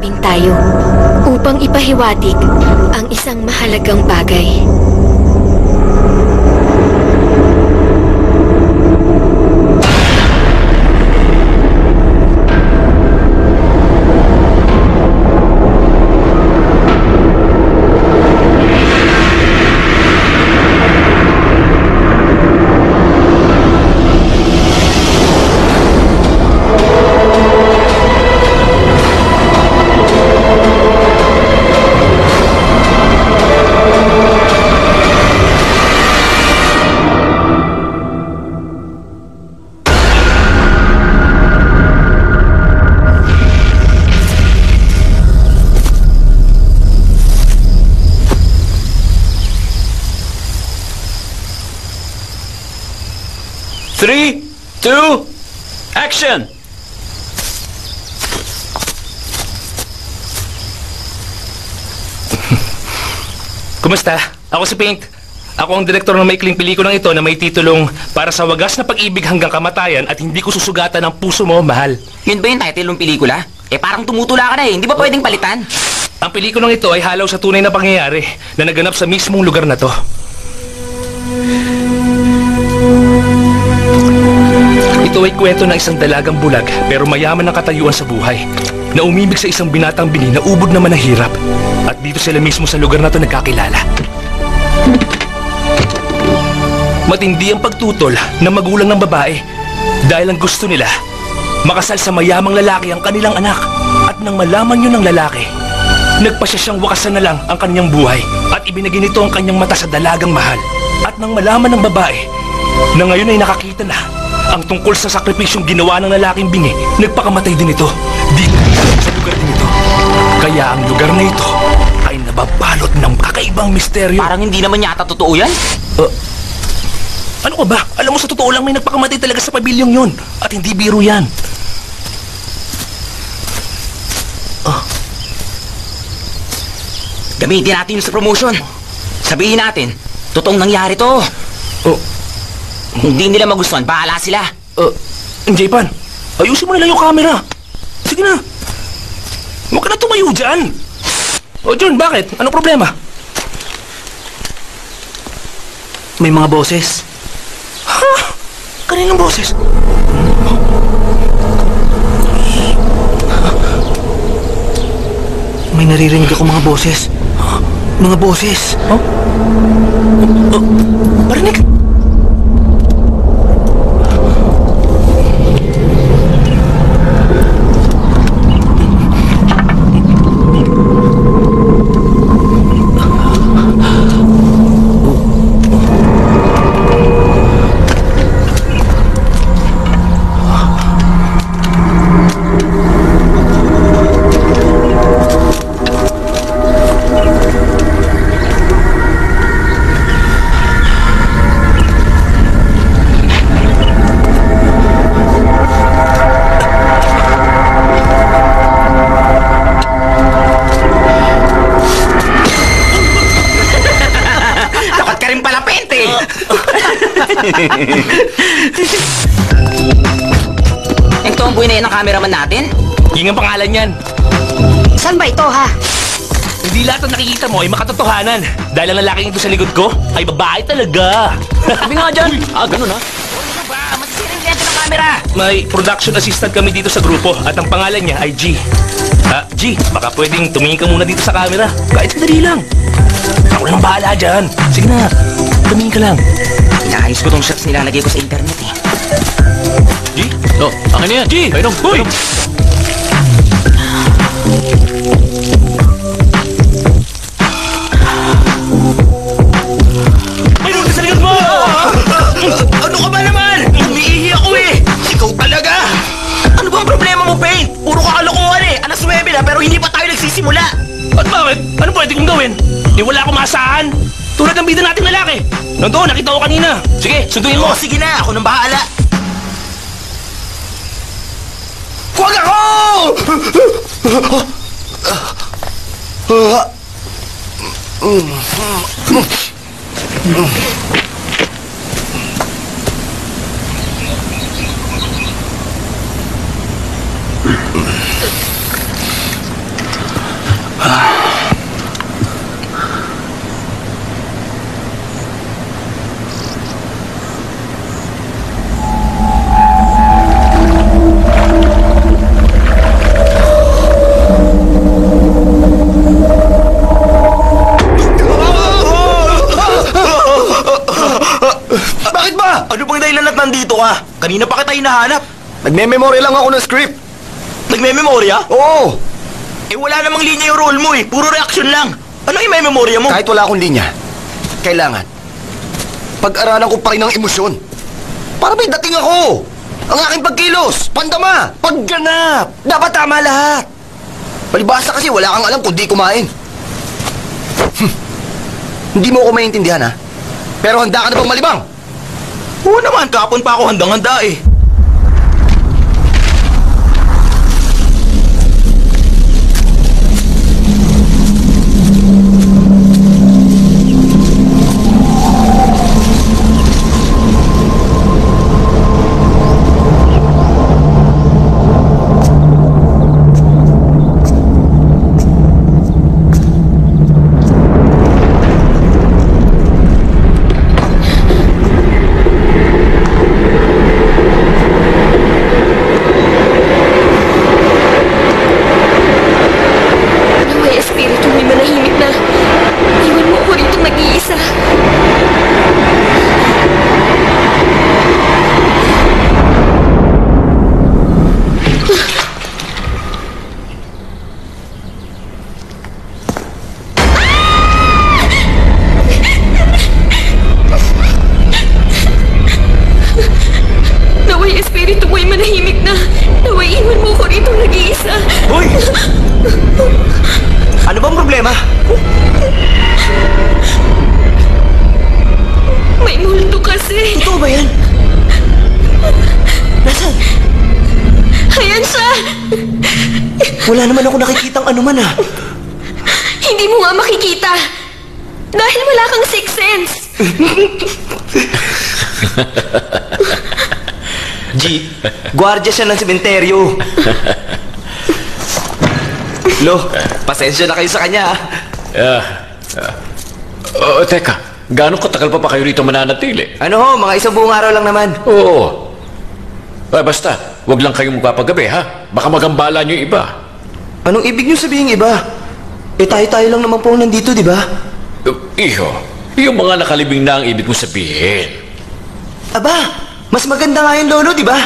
kausapin tayo upang ipahiwatig ang isang mahalagang bagay. Kumusta? Ako si Paint. Ako ang direktor ng maikling pelikulang ito na may titulong Para sa wagas na pag-ibig hanggang kamatayan at hindi ko susugatan ang puso mo, mahal. Yun ba yung title ng pelikula? Eh parang tumutula ka na eh, hindi ba pwedeng palitan? Ang pelikulang ito ay halaw sa tunay na pangyayari na naganap sa mismong lugar na to. Ito ay kwento ng isang dalagang bulag pero mayaman ng katayuan sa buhay na umibig sa isang binatang bini na ubod naman ng hirap. At dito sila mismo sa lugar na to nagkakilala. Matindi ang pagtutol ng magulang ng babae dahil ang gusto nila makasal sa mayamang lalaki ang kanilang anak. At nang malaman yun ng lalaki, nagpasya siyang wakasan na lang ang kanyang buhay at ibinigay nito ang kanyang mata sa dalagang mahal. At nang malaman ng babae na ngayon ay nakakita na ang tungkol sa sakripisyong ginawa ng lalaking bingi, nagpakamatay din ito. Dito sa lugar din ito. Kaya ang lugar na ito nababalot ng kakaibang misteryo. Parang hindi naman yata totoo yan. Ano ka ba? Alam mo sa totoo lang may nagpakamatay talaga sa pabilyong yun. At hindi biro yan. Gamitin natin yun sa promotion. Sabihin natin, totoong nangyari to. Oh, Kung di nila magustuhan, bahala sila. uh, Japan, ayusin mo na lang yung camera. Sige na. Huwag ka na tumayo dyan. O John, bakit? Anong problema? May mga boses. Ha? Kaninong boses? May naririnig ako mga boses. Mga boses. Marinig? Yung tomboy na yan ang cameraman natin? Yun ang pangalan yan. Saan ba ito ha? Hindi lahat ng nakikita mo ay makatotohanan. Dahil ang lalaking ito sa likod ko ay babae talaga. Sabi nga dyan. Ah, ganun ha? Ano ba? Lente ng camera! May production assistant kami dito sa grupo at ang pangalan niya ay G. Ah, G, baka pwedeng tumingin ka muna dito sa camera. Kahit sandali lang. Ako na nang bahala dyan. Sige na, tumingin ka lang. Inaayos ko tong shots nilalagay ko sa internet eh. G? Oh, akin na yan. G! Ayun, hoy! Nulti sa likod mo! Ano ka ba naman? Umiihi ako eh! Ikaw talaga! Ano ba ang problema mo, Paint? Puro ka kalokohan eh! Alas 9 na pero hindi pa tayo nagsisimula! At bakit? Ano pwede kong gawin? Di wala akong maasahan. Tulad ng bida nating lalaki. Nandoon, nakita ko kanina. Sige, sunduin mo. Oo, sige na! Ako nang bahala! Huwag ako! Bakit Kanina pa kita hinahanap. Nagme-memory lang ako ng script. Nagme-memorya? Oo, Eh wala namang linya yung role mo eh. Puro reaction lang. Ano yung may memorya mo? kahit wala akong linya. Kailangan. Pag-aralan ko pa rin ang emosyon. Para may dating ako. Ang aking pagkilos, pandama, pagganap. Dapat tama lahat. Palibasa kasi wala kang alam kundi kumain. Hmm. Hindi mo ako maintindihan ha? Pero handa ka na bang malibang? Oo naman, kapon pa ako handang-handa eh. Nakikitang ano man ah. Hindi mo nga makikita. Dahil wala kang sixth sense. G, gwardiya siya ng sementeryo. Lo, pasensya na kayo sa kanya ah. Ah, ah. Oh, teka, gaano katagal pa pa kayo rito mananatili? Ano ho, mga isang buong araw lang naman. Oo. Ah, basta, wag lang kayong magpapagabi, ha? Baka magambala niyo yung iba. Anong ibig niyo sabihin iba? Eh tayo-tayo lang naman po nandito, di ba? Uh, iho, yung mga nakalibing na ang ibig mo sabihin. Aba, mas maganda nga yun, Lolo, di ba?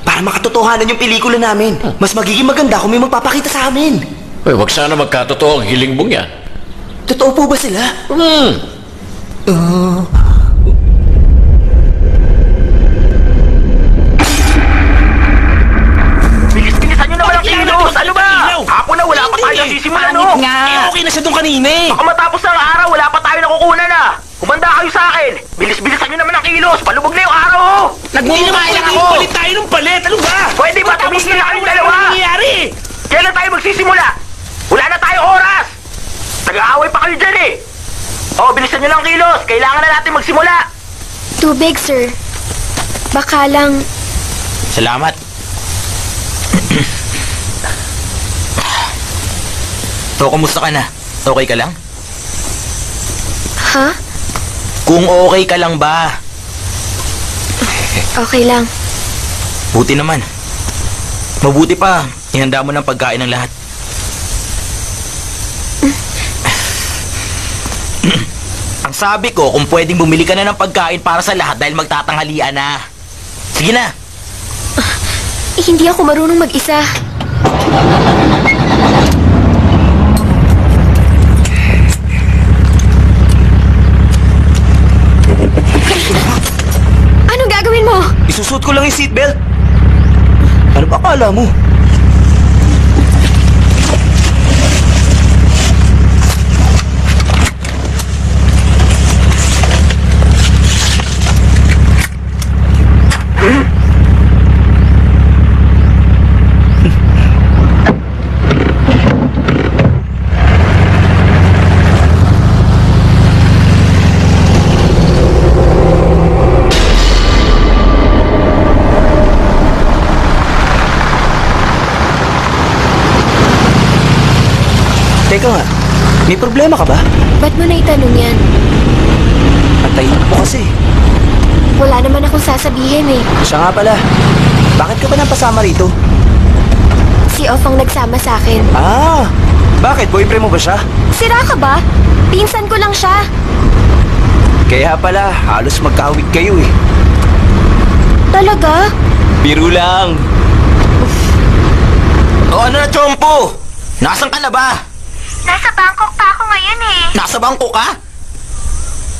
Para makatotohanan yung pelikula namin. Mas magiging maganda kung may magpapakita sa amin. Ay, wag sana magkatotoo ang hiling mong yan. Totoo po ba sila? Hmm. Bilis-bilisan kanina eh. Baka matapos ng araw, wala pa tayo nakukunan na. Kumanda kayo sa akin. Bilis-bilisan nyo naman ang kilos. Palubog na yung araw, oh. Nagmumukha lang ako. Palit tayo ng palit. Ano ba? Pwede ba tumigil na kayong dalawa? Ano nangyayari? Kailan tayo magsisimula? Wala na tayong oras. Nag-aaway pa kayo dyan, eh. Oh, bilisan nyo lang ang kilos. Kailangan na natin magsimula. Tubig, sir. Baka lang... Salamat. So, kumusta ka na? Okay ka lang? Ha? Kung okay ka lang ba? Okay lang. Buti naman. Mabuti pa, ihanda mo ng pagkain ng lahat. Ang sabi ko, kung pwedeng bumili ka na ng pagkain para sa lahat dahil magtatanghalian na. Sige na. Eh, hindi ako marunong mag-isa. Mo? Isusot ko lang yung seatbelt. Ano ba akala mo? Teka nga, may problema ka ba? Ba't mo naitanong yan? Antayin mo kasi. Wala naman akong sasabihin eh. Siya nga pala. Bakit ka ba napasama rito? Si Off ang nagsama sa akin. Ah, bakit? Boyfriend mo ba siya? Sira ka ba? Pinsan ko lang siya. Kaya pala, halos magkahawig kayo eh. Talaga? Biro lang. O ano na, Chompo? Nasaan ka na ba? Nasa Bangkok pa ako ngayon eh. Nasa bangko ka?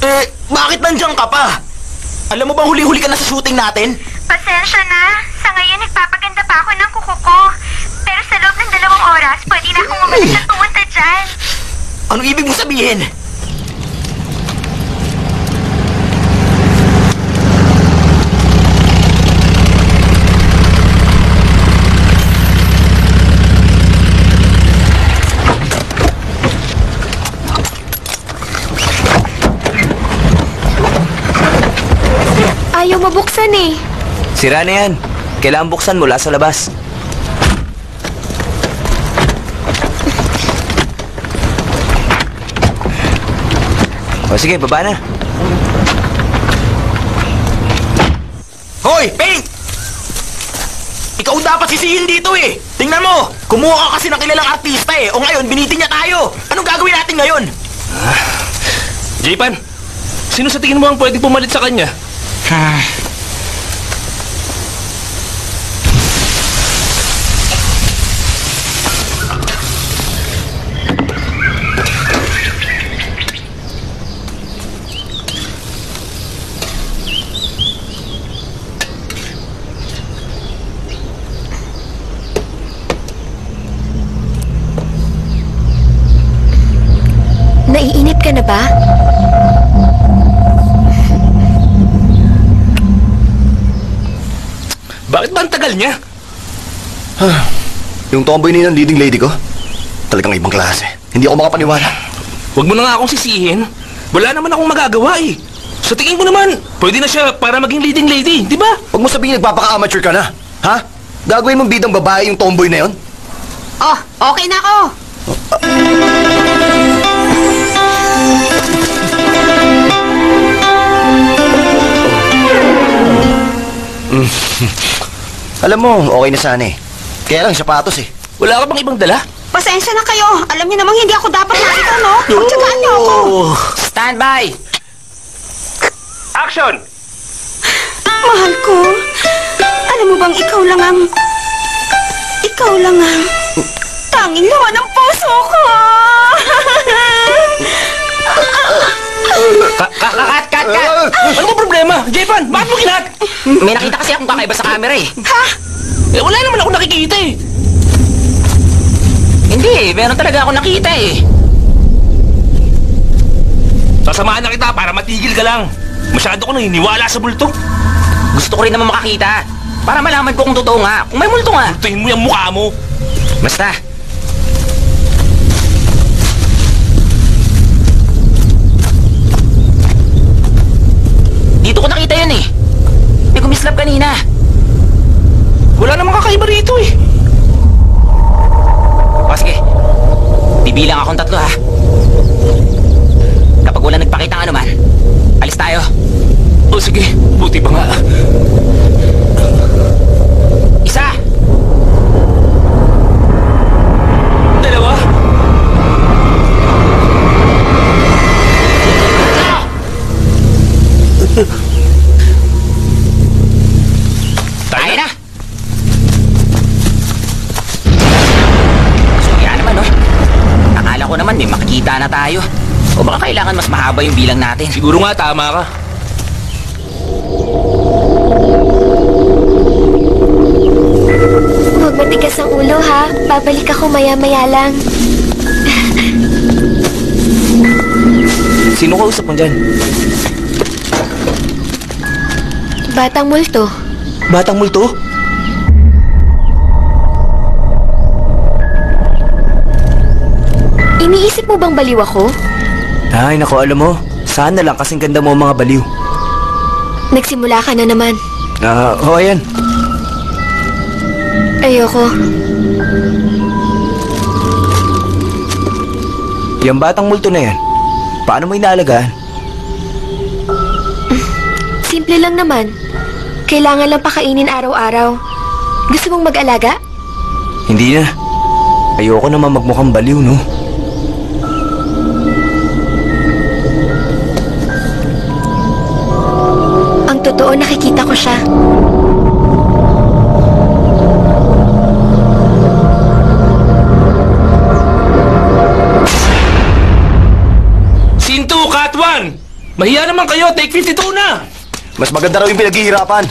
Eh, bakit nandiyan ka pa? Alam mo bang huli-huli ka na sa shooting natin? Pasensya na. Sa ngayon, nagpapaganda pa ako ng kuko ko. Pero sa loob ng dalawang oras, pwede na akong umalis at pumunta dyan. Anong ibig mong sabihin? Ayaw mabuksan eh. Sira na yan. Kailangan buksan mula sa labas. O sige, baba na. Hoy, Pink! Ikaw dapat sisihin dito eh! Tingnan mo! Kumuha ka kasi ng kilalang artista eh! O ngayon, binitin niya tayo! Anong gagawin natin ngayon? Jaypan, sino sa tingin mo ang pwedeng pumalit sa kanya? Naiinip ka na ba? Ang tagal niya? Yung tomboy na yun, leading lady ko, talagang ibang klase. Hindi ako makapaniwala. Huwag mo na nga akong sisihin. Wala naman akong magagawa eh. Sa tingin ko naman, pwede na siya para maging leading lady, di ba? Huwag mo sabihin nagpapaka-amateur ka na. Ha? Gagawin mong bidang babae yung tomboy na yon? Oh, okay na ako. Alam mo, okay na sana eh. Kaya lang sapatos eh. Wala ka bang ibang dala? Pasensya na kayo. Alam niyo namang hindi ako dapat nakita, no? Pagtsagaan niyo ako. Standby! Action! Mahal ko. Alam mo bang ikaw lang ang... Ikaw lang ang... Tanging laman ng puso ko. Kat, kat, kat, kat! Ano ba problema? Kinat? May nakita kasi akong kakaiba sa camera eh. Eh, wala naman ako nakikita eh. Hindi, meron talaga ako nakita eh. Sasamahan na kita para matigil ka lang. Masyado ko naniniwala sa multo. Gusto ko rin naman makakita. Para malaman ko kung totoo nga. Kung may multo nga. Tingin mo yung mukha mo. Basta. Dito ko nakita yun eh. Gumislap kanina. Wala namang kakaiba rito eh. O sige. Bibilang akong tatlo ha. Kapag wala nagpakita ng anuman, alis tayo. O sige, buti pa nga. Na tayo. O baka kailangan mas mahaba yung bilang natin. Siguro nga tama ka. Huwag matigas ang ulo ha. Babalik ako maya-maya lang. Sino kausap mo dyan? Batang multo. Batang multo? Mo bang baliw ako? Ay, nako, alam mo. Sana lang kasing ganda mo ang mga baliw. Nagsimula ka na naman. Ah, oh, ayan. Ayoko. Yung batang multo na yan, paano mo inaalagaan? Simple lang naman. Kailangan lang pakainin araw-araw. Gusto mong mag-alaga? Hindi na. Ayoko naman magmukhang baliw, no? Ko siya. Sinto, Cat 1! Mahiya naman kayo, take 52 na! Mas maganda raw yung pinaghihirapan.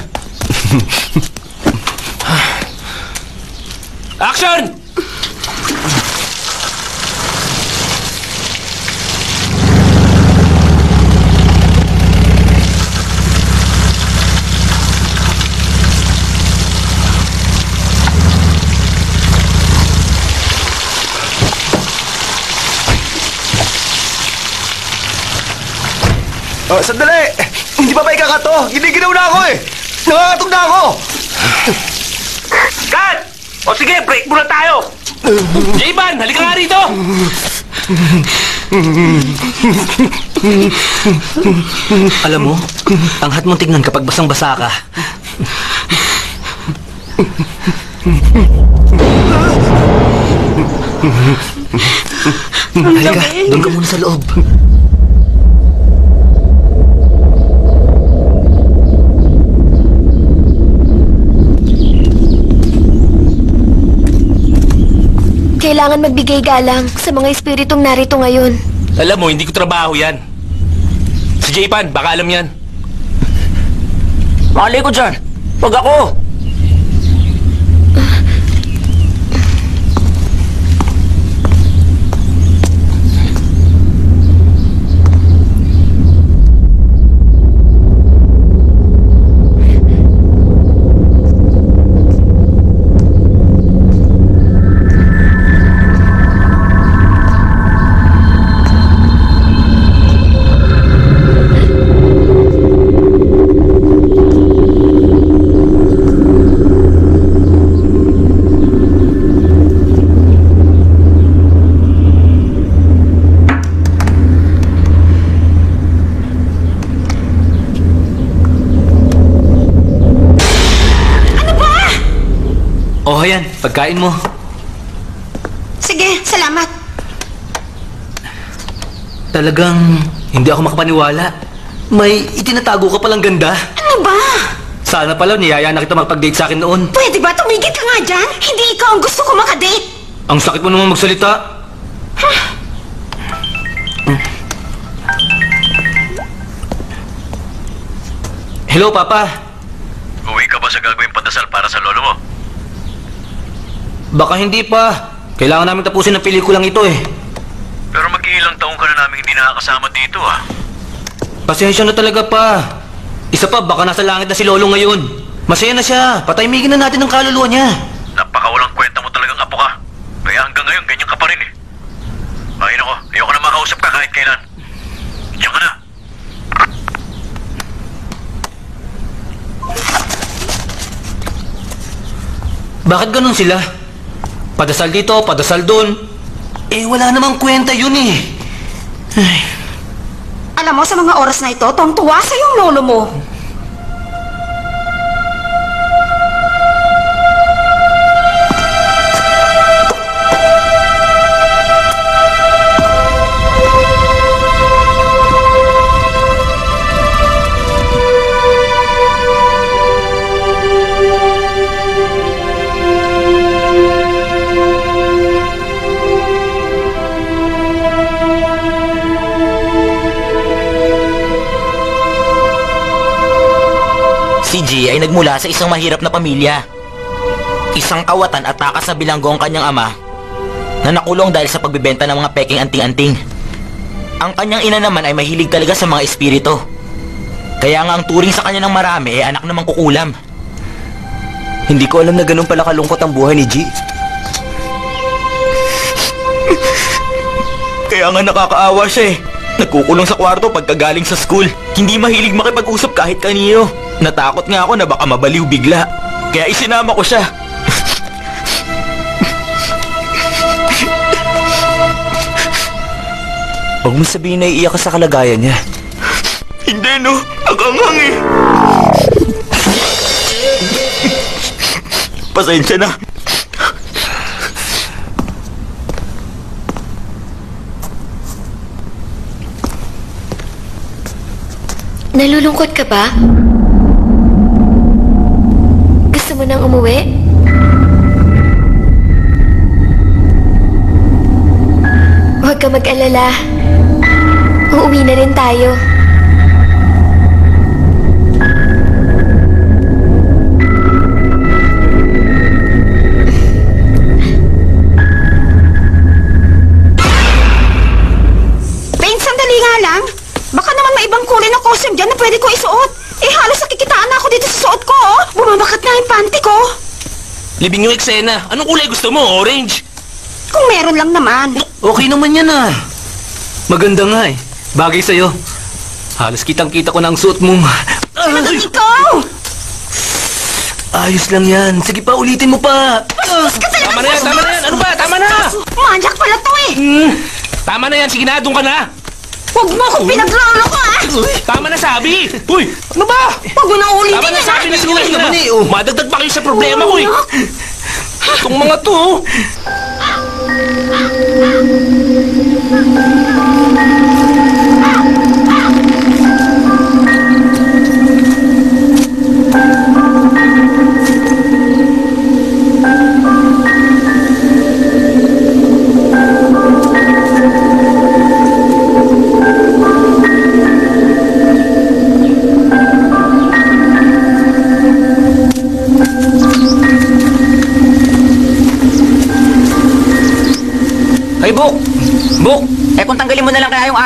Action! Oh, sandali! Hindi pa ba ikakato? Giniginaw na ako eh! Nakakatog na ako! Cut! O sige, break muna tayo! J-Ban, halika nga rito! Alam mo, ang hat mong tignan kapag basang-basa ka. Halika, doon ka muna sa loob. Kailangan magbigay galang sa mga espiritong narito ngayon. Alam mo, hindi ko trabaho yan. Si J-Pan, baka alam yan. Mali ko dyan. Pag ako. Oh, yan, pagkain mo. Sige, salamat. Talagang hindi ako makapaniwala. May itinatago ka palang ganda. Ano ba? Sana pala niyaya na kita makapag-date sa akin noon. Pwede ba tumigil ka nga dyan? Hindi ikaw ang gusto ko makadate. Ang sakit mo naman magsalita. Hello, Papa. Uwi ka ba sa gagawing pandasal para sa lolo mo? Baka hindi pa. Kailangan namin tapusin ang pelikulang ito eh. Pero mag-iilang taong ka na namin hindi nakakasama dito ah. Pasensya na talaga pa. Isa pa, baka nasa langit na si Lolo ngayon. Masaya na siya. Patahimigin na natin ang kaluluwa niya. Napakawalang kwenta mo talagang apo ka. Kaya hanggang ngayon, ganyan ka pa rin eh. Ay nako, ayoko na makausap ka kahit kailan. Diyan ka na. Bakit ganun sila? Padasal dito, padasal doon. Eh, wala namang kwenta yun eh. Alam mo, sa mga oras na ito, tuwang-tuwa sa yung lolo mo. G ay nagmula sa isang mahirap na pamilya. Isang kawatan at takas na bilanggo ang kanyang ama na nakulong dahil sa pagbebenta ng mga peking anting-anting. Ang kanyang ina naman ay mahilig talaga sa mga espiritu. Kaya nga ang turing sa kanya ng marami ay anak namang kukulam. Hindi ko alam na ganun pala kalungkot ang buhay ni G. Kaya nga nakakaawa siya eh. Nagkukulong sa kwarto pagkagaling sa school. Hindi mahilig makipag-usap kahit kanino. Natakot nga ako na baka mabaliw bigla. Kaya isinama ko siya. Huwag mo sabihin na iiyak ka sa kalagayan niya. Hindi no, nagangang eh. Pasensya na. Nalulungkot ka ba? Nang umuwi? Huwag ka mag-alala. Uuwi na rin tayo. Na yung panty ko. Libing yung eksena. Anong kulay gusto mo? Orange? Kung meron lang naman. Okay naman yan ah. Maganda nga eh. Bagay sa'yo. Halos kitang-kita ko na ang suot mo. Ay, Ikaw! ayos lang yan. Sige pa, ulitin mo pa. Bastos ka talaga! Tama na yan, tama na yan. Ano ba? Tama na! Manyak pala to eh! Hmm, tama na yan. Sige na, doon ka na. Huwag mo akong pinaglolo ko ah! Tama na sabi. Uy, ano ba? Mo na ulitin Tama na sabi na sige na, oh. Madagdag pa kayo sa problema ko eh. Itong mga to.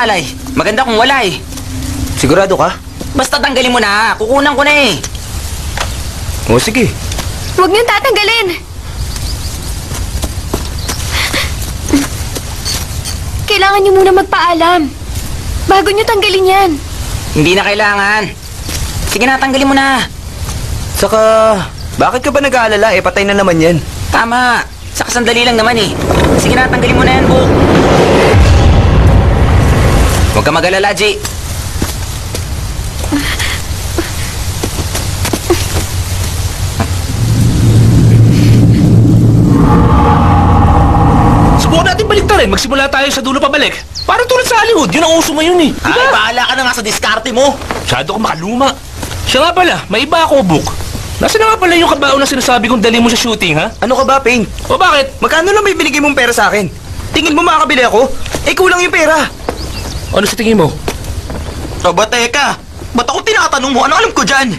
Mo na lang kaya yung alay. Maganda kung wala eh. Sigurado ka? Basta tanggalin mo na. Kukunan ko na eh. O sige. Huwag niyong tatanggalin. Kailangan niyo muna magpaalam. Bago niyo tanggalin yan. Hindi na kailangan. Sige na, tanggalin mo na. Saka, bakit ka ba nag-aalala? Eh, patay na naman yan. Tama. Saka sandali lang naman eh. Sige na, tanggalin mo na yan, Buk. Huwag ka mag-alala, G. Subukan natin balik rin. Magsimula tayo sa dulo pabalik. Parang tulad sa Hollywood. Yun ang uso ngayon eh. Di Ay, ba? bahala ka na nga sa diskarte mo. Masyado ka makaluma. Siya nga pala, may iba ako, Book. Nasaan na nga pala yung kabaon na sinasabi kong dali mo sa shooting, ha? Ano ka ba, Pain? O bakit? Magkano lang may binigay mong pera sa akin? Tingin mo makakabili ako? Eh, kulang yung pera. Ano sa tingin mo? Aba, teka. Ba't ako tinatanong mo? Ano alam ko dyan?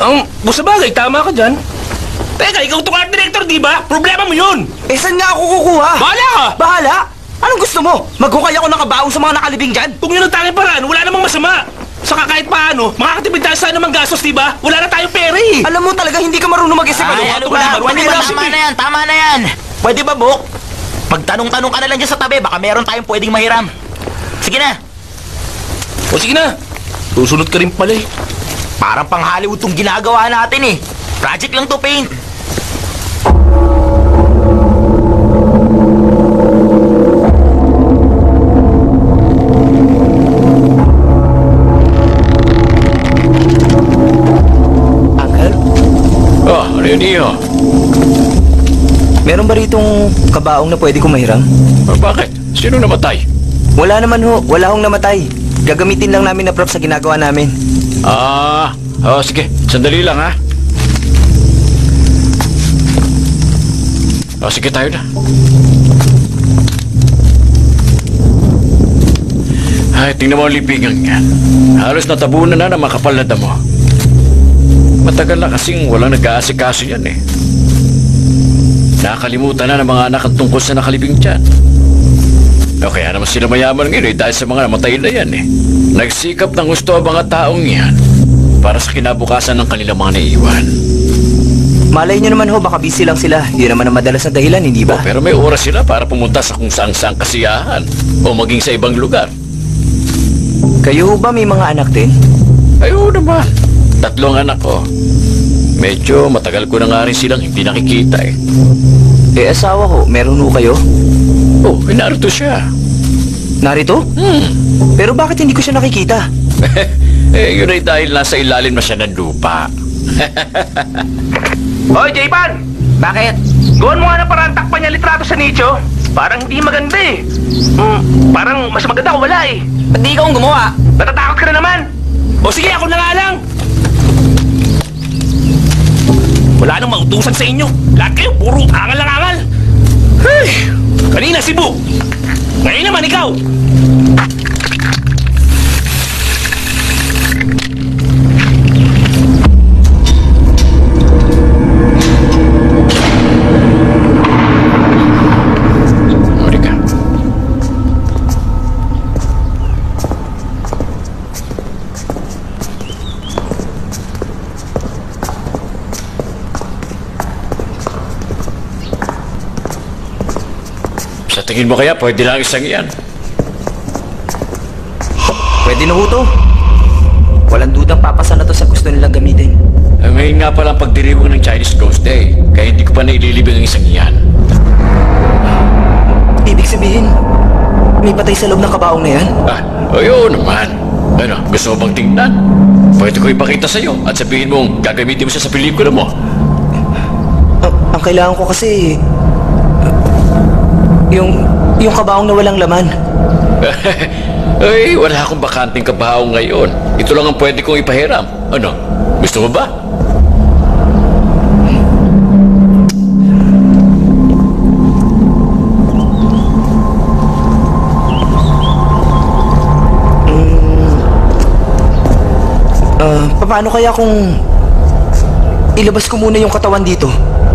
Ang, um, sa bagay, tama ka dyan. Teka, ikaw itong art director, di ba? Problema mo yun! Eh, saan nga ako kukuha? Bahala ka! Bahala? Anong gusto mo? Maghukay ako ng kabaong sa mga nakalibing dyan? Kung yun ang tanging paraan, wala namang masama. Saka kahit paano, makakatipid tayo sa anumang gastos, di ba? Wala na tayong pera eh. Alam mo talaga hindi ka marunong mag-isip ano? Ay, ano ba? Pwede wala, ba? Tama na yan, tama na yan. Pwede ba, Buk? Magtanong-tanong ka na lang dyan sa tabi. Baka meron tayong pwedeng mahiram. Sige na. O sige na. Susunod ka rin pala eh. Parang pang Hollywood tong ginagawa natin eh. Project lang to, Paint. Uncle, Oh, ano yun, Iho? meron ba ritong kabaong na pwede kong mahiram? Oh, bakit? Sino namatay? Wala naman ho, wala hong namatay. Gagamitin lang namin na prop sa ginagawa namin. Ah, oh, sige. Sandali lang, ha? Oh, sige tayo na. Ay, tingnan mo ang libingan niya. Halos natabunan na ng makapal na damo. Matagal na kasing walang nag-aasikaso yan eh. Nakalimutan na ng mga anak ang tungkol sa nakalibing dyan. O kaya naman sila mayaman ngayon eh, dahil sa mga namatay na yan eh. Nagsikap ng gusto ang mga taong yan para sa kinabukasan ng kanilang mga naiiwan. Malay nyo naman ho, baka busy lang sila. Yun naman ang madalas na dahilan, hindi ba? pero may oras sila para pumunta sa kung saan saan kasiyahan o maging sa ibang lugar. Kayo ba may mga anak din? Ay, oo naman. Tatlong anak ko. Medyo matagal ko na nga rin silang hindi nakikita eh. Eh, asawa ho, meron ho kayo? Oh, inarto siya. Narito? Pero bakit hindi ko siya nakikita? eh, yun ay dahil nasa ilalim na siya ng lupa. Hoy, J-Pan! Bakit? Gawin mo nga na parang takpan niya litrato sa nicho. Parang hindi maganda eh. Hmm, parang mas maganda kung wala eh. Ba't di ikaw ang gumawa? Natatakot ka na naman. O sige, ako na nga lang. Wala nang mautusan sa inyo. Lahat kayo, puro angal lang angal. Hey, kanina si Bu. Ngayon naman ikaw. Tingin mo kaya, pwede lang isang iyan. Pwede na ho to. Walang dudang papasa na to sa gusto nilang gamitin. Eh, ngayon nga pala ang pagdiriwang ng Chinese Ghost Day, kaya hindi ko pa naililibing ang isang iyan. Ibig sabihin, may patay sa loob ng kabaong na yan? Ah, ayun naman. Ano, gusto mo bang tingnan? Pwede ko ipakita sa'yo at sabihin mong gagamitin mo siya sa pelikula mo. Ang, ang kailangan ko kasi... uh, yung... yung kabaong na walang laman. Ay, wala akong bakanting kabaong ngayon. Ito lang ang pwede kong ipahiram. Ano, gusto mo ba? Ah, paano kaya kung... ilabas ko muna yung katawan dito?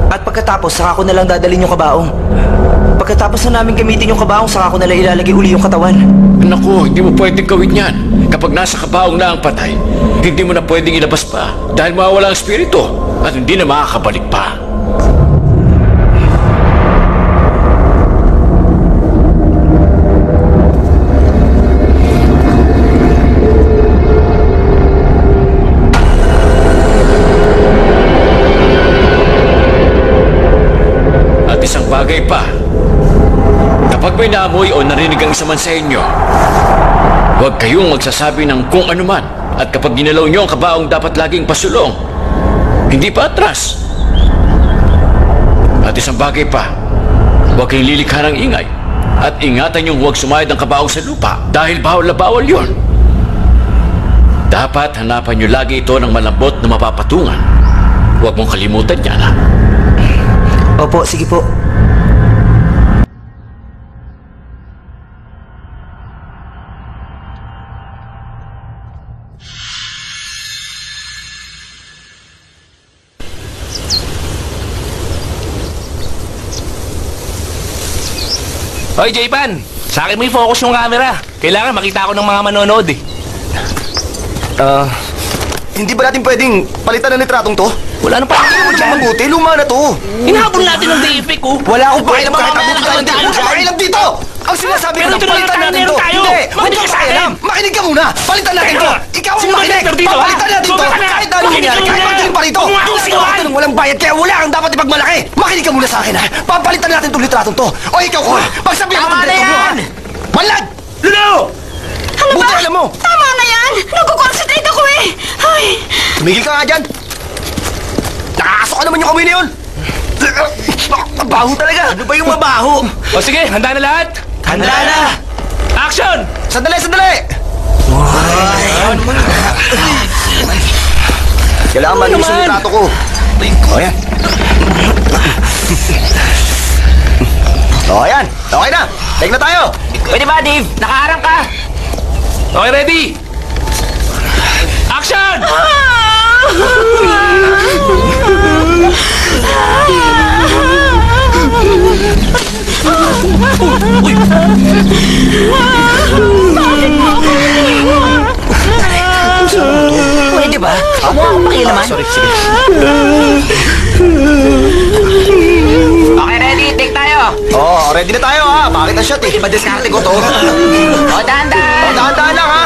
At pagkatapos, saka ko na lang dadalhin yung kabaong. Pagkatapos na namin gamitin yung kabaong, saka ko na lang ilalagay uli yung katawan. Naku, hindi mo pwedeng gawin yan. Kapag nasa kabaong na ang patay, hindi mo na pwedeng ilabas pa dahil mawawala ang espiritu at hindi na makakabalik pa. At isang bagay pa, kapag may naamoy o narinig ang isa man sa inyo, huwag kayong magsasabi ng kung anuman. At kapag ginalaw nyo ang kabaong dapat laging pasulong, hindi pa atras. At isang bagay pa, huwag kayong lilikha ng ingay. At ingatan yung huwag sumayad ang kabaong sa lupa dahil bawal na bawal yun. Dapat hanapan nyo lagi ito ng malambot na mapapatungan. Huwag mong kalimutan yan, ha? Opo, sige po. Hoy, J-Pan! Sa akin mo i-focus yung camera. Kailangan makita ako ng mga manonood eh. Ah... hindi ba natin pwedeng palitan ng litratong to? Wala nang pakinggan mo dyan mabuti, luma na to. Hinahabol natin ng DFP ko. Wala akong pakialam kahit abutin ka ng nakakita Wala akong pakialam dito! Ang sinasabi ko na palitan natin to! Hindi! Huwag Makinig ka ka sa pakialam! akin. Makinig ka muna! Palitan natin to! Ikaw ang makinig! mag-enter dito, ha? Palitan natin to! Na. Kahit ano Makinig mangyari, ka kahit muna. magdilim pa rito! Huwag mo akong Gusto natin ng walang bayad, kaya wala kang dapat ipagmalaki! Makinig ka muna sa akin, ha? Papalitan natin itong litratong to! O ikaw, Cole! Pagsabihan mo Tama ng na direktor mo, ha? yan! Malag! Lulu! Ano ba? Buti alam mo! Tama na yan! Nagkukonsentrate ako eh! Ay! Tumigil ka nga dyan! Nakakasok ka naman yung kamay na yun! Ang baho talaga! Ano ba yung mabaho? O sige, handa na lahat? Handa na! Action! Sandali, sandali! Kailangan malinis yung litrato ko. O yan. O yan. Okay na. Take na tayo. Pwede ba, Dave? Nakaharang ka! Okay, ready? Action! Pwede ba? Huwag mo akong pakialaman. Sorry, sige. Okay, ready? Take tayo! Oh, ready na tayo ha. Bakit ang shot eh? Madiskarte ko to. O, O, dahan-dahan! dahan-dahan lang ha.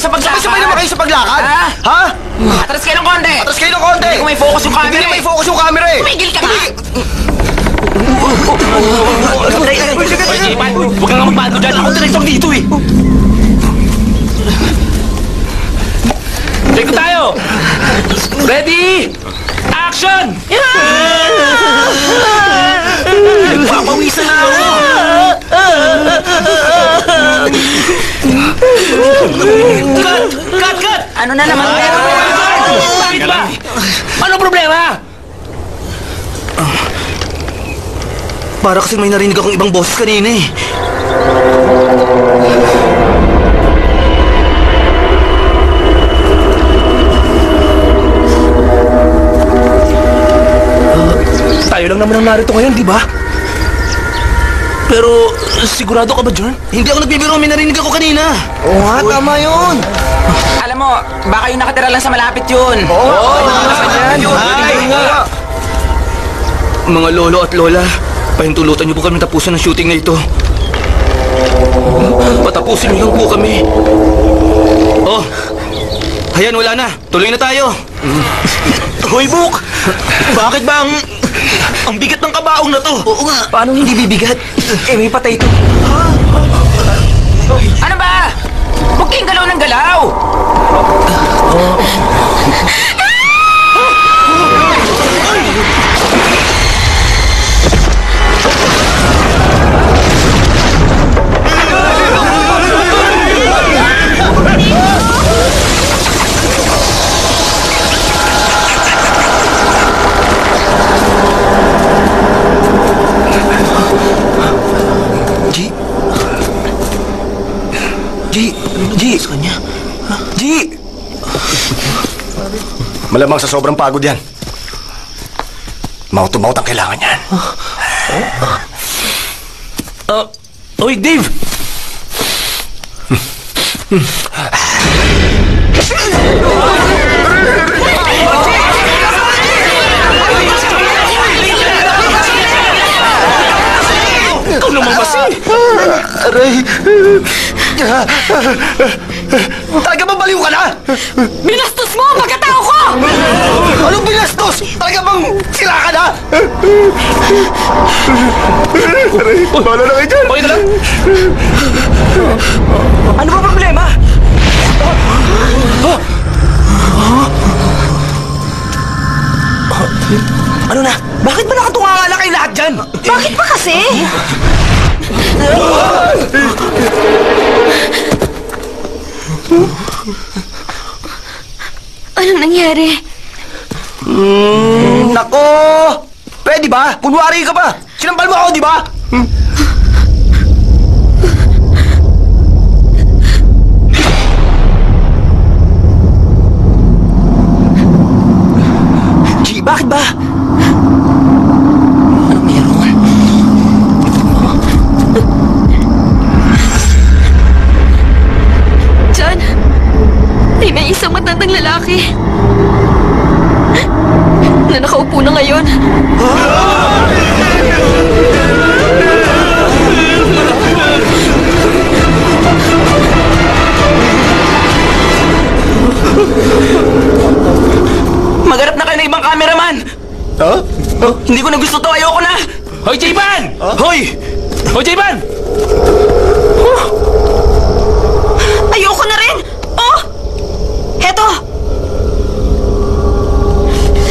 Kayo sa paglakad. Sabay naman kayo sa paglakad. Ah. Ha? Atras kayo ng konti. Atras kayo ng konti. Hindi ko may focus yung camera Hindi na may eh. focus yung camera eh. Tumigil ka nga. Huwag kang nga magbago dyan! Ako direktong dito eh! Take tayo! Ready! Action! Papawisan na ako. Cut! Cut! Cut! Ano na naman? Bakit ba? Ano problema? Para kasi may narinig akong ibang boses kanina eh. Tayo lang naman ang narito ngayon, di ba? Pero, sigurado ka ba, John? Hindi ako nagbibiro, may narinig ako kanina. Oo nga, tama yun. Alam mo, baka yung nakatira lang sa malapit yun. Oo, oh, Ay, nga. Mga lolo at lola, pahintulutan niyo po kami tapusan ng shooting na ito. Patapusin niyo lang po kami. Oh, ayan, wala na. Tuloy na tayo. Hoy, Book! Bakit ba ang... ang bigat ng kabaong na to? Oo nga. Paano hindi bibigat? Eh, may patay ito. Ano ba? Huwag kayong galaw ng galaw! G? G? Kanya? G? Malamang sa sobrang pagod yan. Mouth to mouth ang kailangan yan. Uh, Oy, Dave! Ikaw naman kasi! Aray! Talaga ba baliw ka na? Binastos mo ang pagkatao ko! Anong binastos? Talaga bang sila ka na? Wala na kayo dyan. Okay na lang? Ano ba problema? Ano na? Bakit ba nakatunganga kayo lahat dyan? Bakit ba kasi? Anong nangyari? Hmm, nako! Pwede ba? Kunwari ka ba? Sinampal mo ako, di ba? Hmm? G, bakit ba? Isang matandang lalaki. Na nakaupo na ngayon. Magharap na kayo ng ibang cameraman! Ha? Hindi ko na gusto to, ayoko na! Hoy, J-Man! Hoy! Hoy, J-Man! Ayoko na rin! Oh! Heto!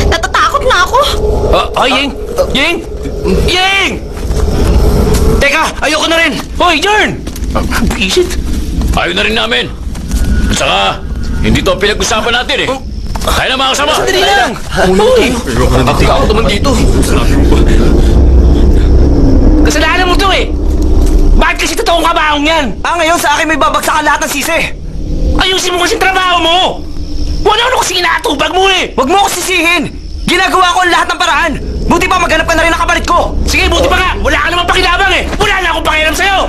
Natatakot na ako! Uh, hoy, Ying! Ying! Ying! Teka, ayoko na rin! Hoy, Jern! Visit! Ayaw na rin namin. At saka, hindi to ang pinag-usapan natin eh. Kaya na mga kasama. Dali lang! Hoy! Ako naman dito. Kasalanan mo to eh! Bakit kasi totoong kabaong yan? Ah, ngayon sa akin may babagsakan lahat ng sisi! Ayusin mo kasi trabaho mo! Wala ano kasi inaatubag mo eh! Huwag mo ako sisihin! Ginagawa ko ang lahat ng paraan! Buti pa maghanap ka na rin ng kapalit ko! Sige, buti pa nga! Wala ka namang pakilabang eh! Wala na akong pakialam sa'yo!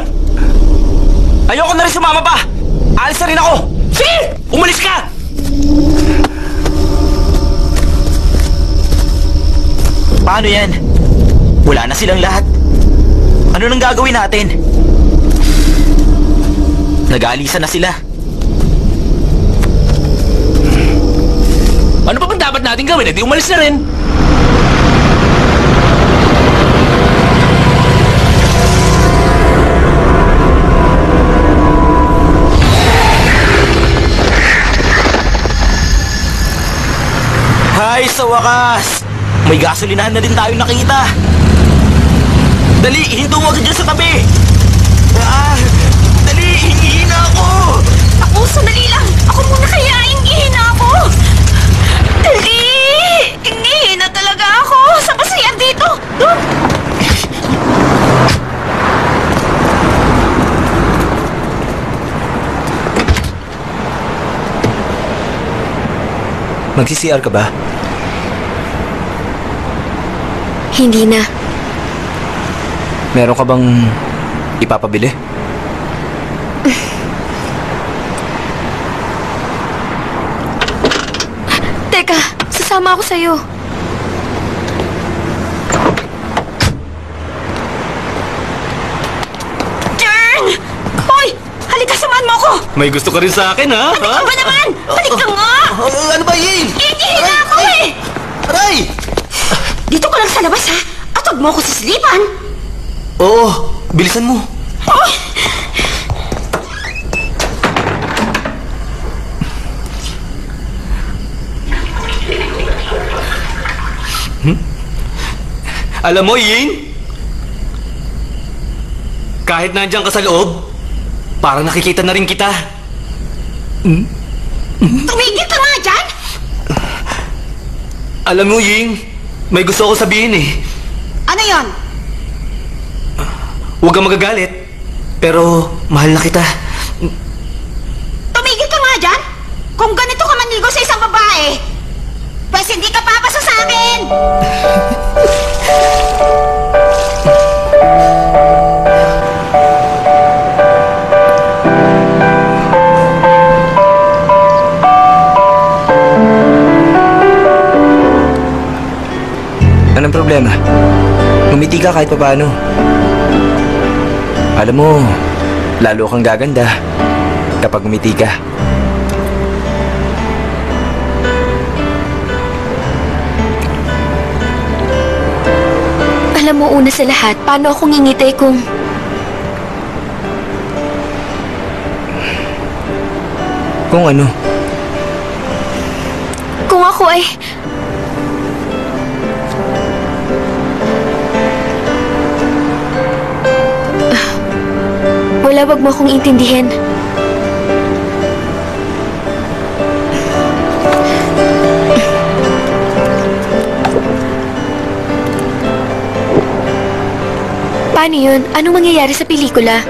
Ayoko na rin sumama pa! Alis na rin ako! Sige! Umalis ka! Paano yan? Wala na silang lahat. Ano nang gagawin natin? Nag-aalisan na sila. Natin gawin, edi umalis na rin. Hay, sa wakas! May gasolinahan na din tayo nakita. Dali, hinto mo agad dyan sa tabi! Ah, dali, hingi na ako! Ako, sandali lang. Ako muna kaya, ingihin na ako. Dali! Ingihin na talaga ako. Sa basayan dito. Doon. Magsi-CR ka ba? Hindi na. Meron ka bang ipapabili? Teka, sasama ako sa'yo. Jern! Hoy! Halika, samahan mo ako. May gusto ka rin sa akin, ha? Halika ba naman? Halika nga. ano ba, Ying? Ingihin na ako eh. Aray! Dito ka lang sa labas ha. At huwag mo ako sisilipan. Oo, bilisan mo. Hmm? Alam mo, Ying? Kahit nandiyan ka sa loob, parang nakikita na rin kita. Tumigil ka nga dyan. Alam mo, Ying, may gusto ako sabihin eh. Ano yon? Huwag kang magagalit, pero mahal na kita. Tumigil ka nga dyan. Kung ganito ka manigo sa isang babae, pues hindi ka papasa sa akin. Anong problema? Ngumiti ka kahit papaano. Alam mo, lalo kang gaganda kapag ngumiti ka. Alam mo, una sa lahat, paano ako ngingiti kung... Kung ano, Kung ako ay... Wala, wag mo akong intindihin. Paano yun? Anong mangyayari sa pelikula?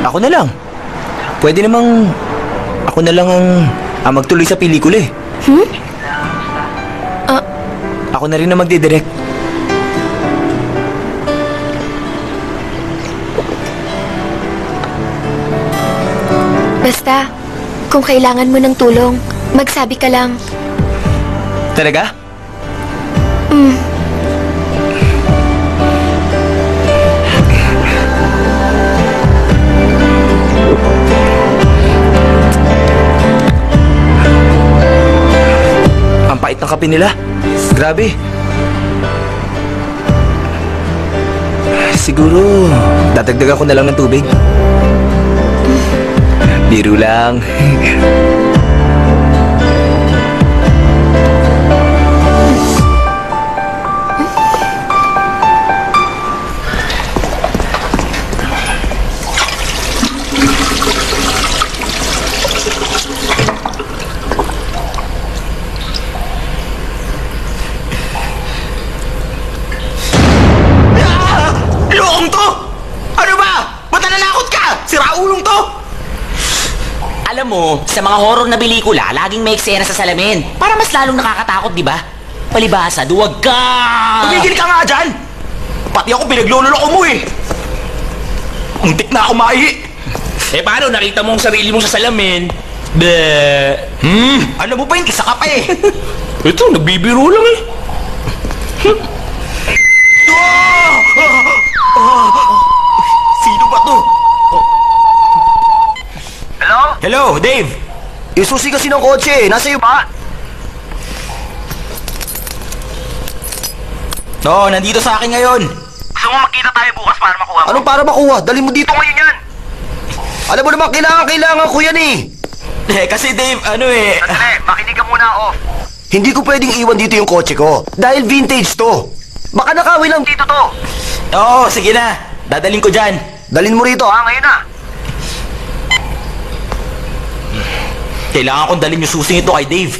ako na lang. Pwede namang ako na lang ang, ang magtuloy sa pelikula eh. Hmm? Ah. Ako na rin na magdidirect. Basta, kung kailangan mo ng tulong, magsabi ka lang. Talaga? Mm. Pait ng kape nila. Grabe. Siguro, dadagdagan ko na lang ng tubig. Biro lang. sa mga horror na pelikula, laging may eksena sa salamin. Para mas lalong nakakatakot, di ba? Palibasa, duwag ka! Tumigil ka nga dyan! Pati ako pinagluloloko mo eh! Muntik na ako maihi! Eh paano, nakita mo ang sarili mo sa salamin? Bleh. Hmm, alam mo ba yung isa ka pa eh? Ito, nagbibiro lang eh. Sino ba to? Hello? Hello, Dave! Isusi kasi ng kotse. Eh. Nasa iyo ba? Oo, nandito sa akin ngayon. Gusto mo magkita tayo bukas para makuha mo? Anong para makuha? Dali mo dito ngayon yan! Alam mo naman, kailangan, kailangan ko yan eh! Eh, kasi Dave, ano eh... Sandali, makinig ka muna off. Hindi ko pwedeng iwan dito yung kotse ko. Dahil vintage to. Baka nakawin lang dito to. Oo, sige na. Dadaling ko dyan. Dalin mo rito. Ah, ngayon na. Kailangan kong dalhin yung susing ito kay Dave.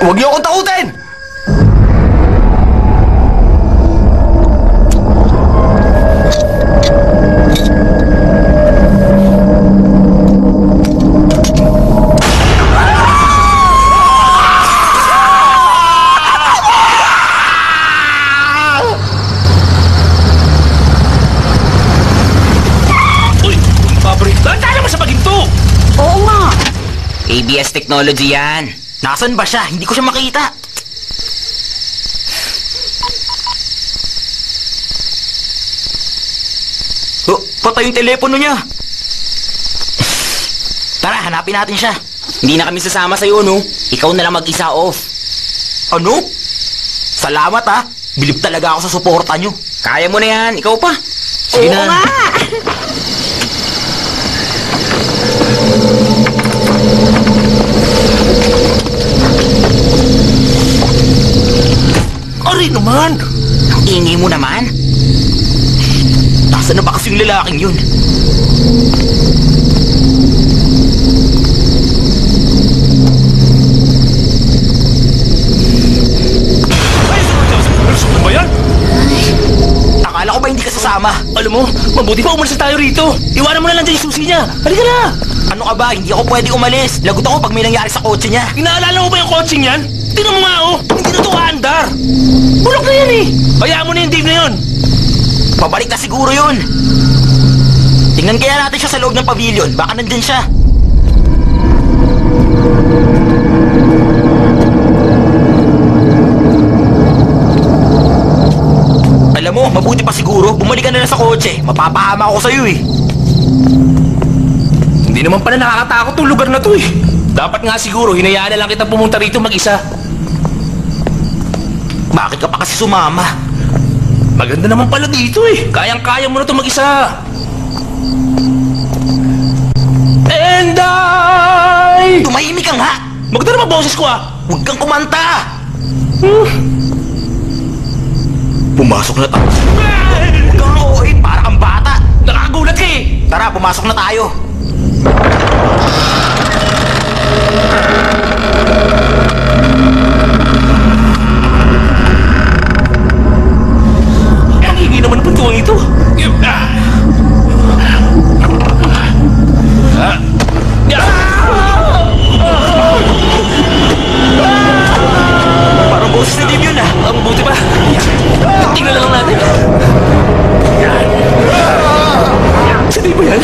Huwag niyo akong takutin! ABS technology yan. Nasaan ba siya? Hindi ko siya makita. Oh, patay yung telepono niya. Tara, hanapin natin siya. Hindi na kami sasama sa'yo, no? Ikaw na lang mag-isa off. Ano? Salamat, ha? Bilib talaga ako sa suporta nyo. Kaya mo na yan. Ikaw pa. Sige Oo na. nga. Ari naman! Ang ingay mo naman. Nasaan na ba kasi yung lalaking yun? Ba yan? Akala ko ba hindi ka sasama? Alam mo, mabuti pa umalis na tayo rito. Iwanan mo na lang dyan yung susi niya. Halika na! Ano ka ba? Hindi ako pwede umalis. Lagot ako pag may nangyari sa kotse niya. Inaalala mo ba yung coaching yan? Tingnan mo nga oh! Na to aandar! Bulok na yan eh! Hayaan mo na yung Dave na yun! Pabalik na siguro yun. Tingnan kaya natin siya sa loob ng pavilion. Baka nandyan siya. Alam mo, mabuti pa siguro. Bumalik ka na lang sa kotse. Mapapahama ako sa'yo eh. Hindi naman pala nakakatakot tong lugar na to eh. Dapat nga siguro, hinayaan na lang kita pumunta rito mag-isa. Bakit ka pa kasi sumama? Maganda naman pala dito eh. Kayang-kaya mo na to mag-isa. And I... Tumahimik ka nga! Maganda naman boses ko ah. Huwag kang kumanta! Pumasok na tayo. Huwag kang ooy, para kang bata. Nakakagulat ka eh. Tara, pumasok na tayo. Ang pintuang ito. Parang boses na Dave yun ah. Ang buti pa. Tingnan na lang natin. Si Dave ba yan?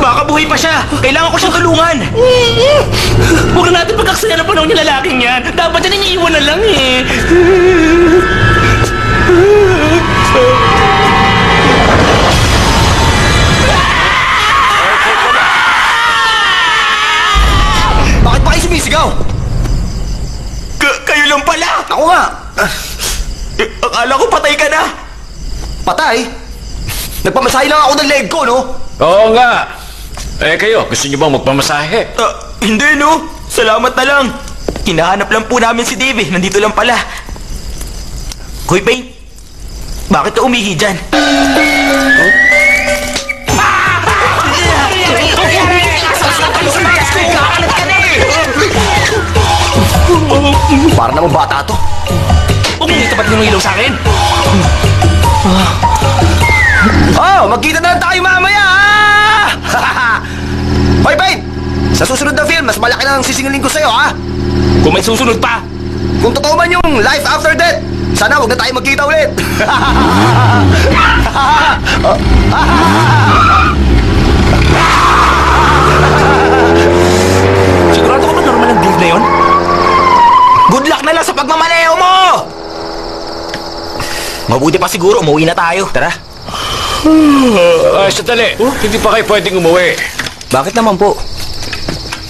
Baka buhay pa siya. Kailangan ko siyang tulungan. Huwag na natin pagkaksayan ang panahon yung lalaking yan. Dapat yan iniiwan na lang eh. Bakit pa kayo sumisigaw? K- kayo lang pala! Ako nga. Eh, akala ko patay ka na. patay? Nagpamasahe lang ako ng leg ko, no? Oo nga. Eh kayo, gusto niyo bang magpamasahe? Ah, hindi no. Salamat na lang. Hinahanap lang po namin si Dave. eh. Nandito lang pala. Hoy, Pain. Bakit ka umihi dyan? Para naman bata to. Huwag mo itapat yung ilaw sa akin. Oh, magkita na lang tayo mamaya, ha? Hoy, babe! Sa susunod na film, mas malaki na ang sisingilin ko sa'yo, ha? Kung may susunod pa, kung totoo man yung life after death, sana huwag na tayo magkita ulit. Sigurado ka ba normal ang deal na yon? Good luck na lang sa pagmamaneho mo! Mabuti pa siguro, umuwi na tayo. Tara. Ay, sandali. Hindi pa kayo pwedeng umuwi. Bakit naman po?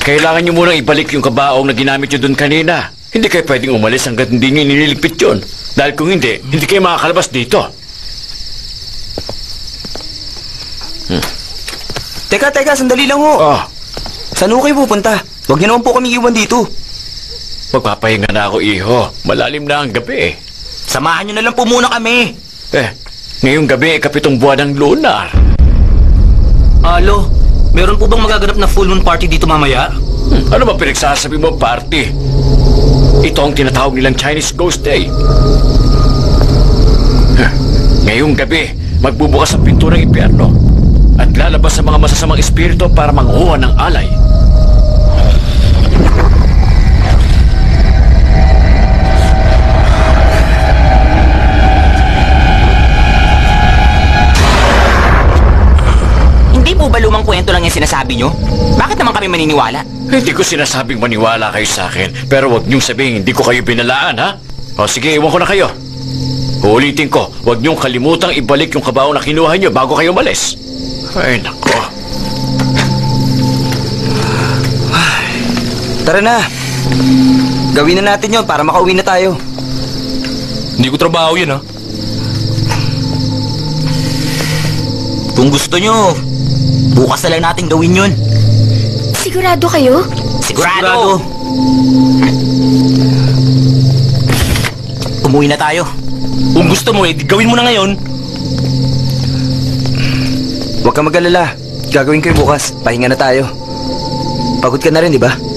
Kailangan nyo munang ibalik yung kabaong na ginamit nyo doon kanina. Hindi kayo pwedeng umalis hanggat hindi nyo nililigpit yun. Dahil kung hindi, hindi kayo makakalabas dito. Teka, teka, sandali lang ho. Oh, Saan ho kayo pupunta? Huwag niyo naman po kami iwan dito. magpapahinga na ako, iho. Malalim na ang gabi eh. Samahan nyo na lang po muna kami. Eh, ngayong gabi kapitong buwan ng lunar. Alo, meron po bang magaganap na full moon party dito mamaya? Hmm, ano ba pinagsasabi mo, party? Ito ang tinatawag nilang Chinese Ghost Day. Huh, Ngayong gabi, magbubukas ang pinto ng impyerno at lalabas ang mga masasamang espiritu para manguha ng alay. Hindi po ba lumang kwento lang yung sinasabi nyo? Bakit naman kami maniniwala? Hindi ko sinasabing maniwala kayo sa akin, pero huwag niyong sabihin hindi ko kayo binalaan, ha? O sige, iwan ko na kayo. Uulitin ko, huwag niyong kalimutang ibalik yung kabaong na kinuha niyo bago kayo malis. Ay, nako. Tara na. Gawin na natin yon para makauwi na tayo. Hindi ko trabaho yun, ha? Kung gusto nyo, bukas na lang natin gawin yun. Sigurado kayo? Sigurado. Umuwi na tayo. Kung gusto mo, eh, di gawin mo na ngayon. Huwag kang mag-alala. Gagawin ko yung bukas. Pahinga na tayo. Pagod ka na rin, di ba?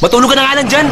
Matulog ka na nga lang dyan.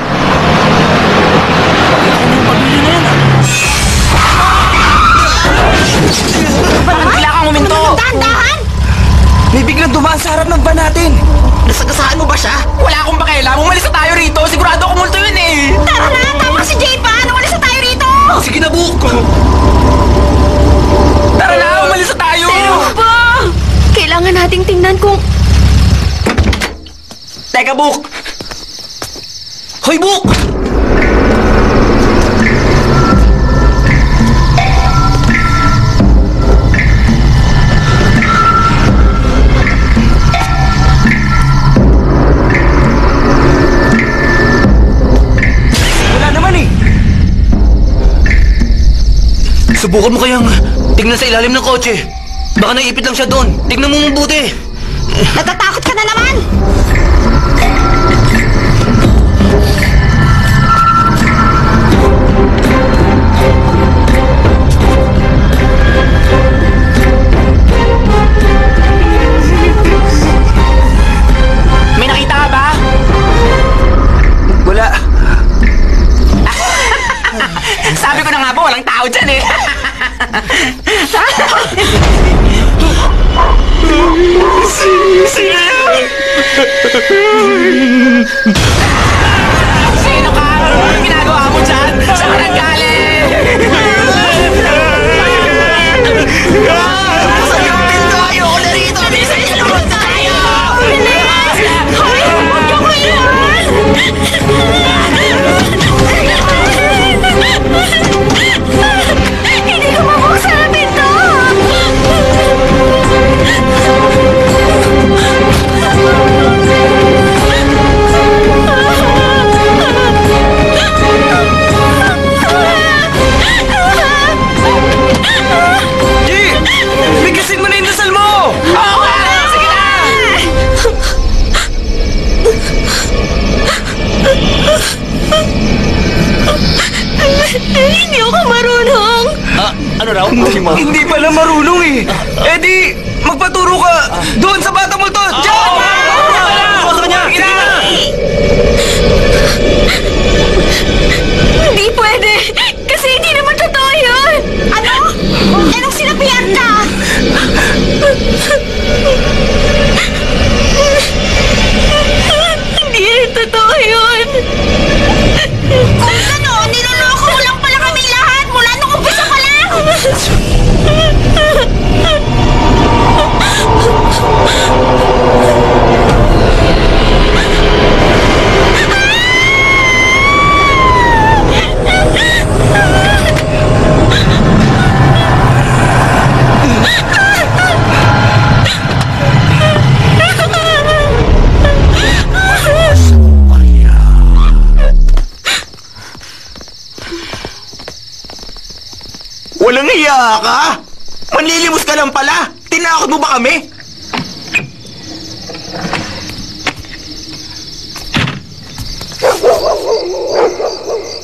Subukan mo kayang tingnan sa ilalim ng kotse. Baka naipit lang siya doon. Tignan mo mabuti. Natatakot ka na naman!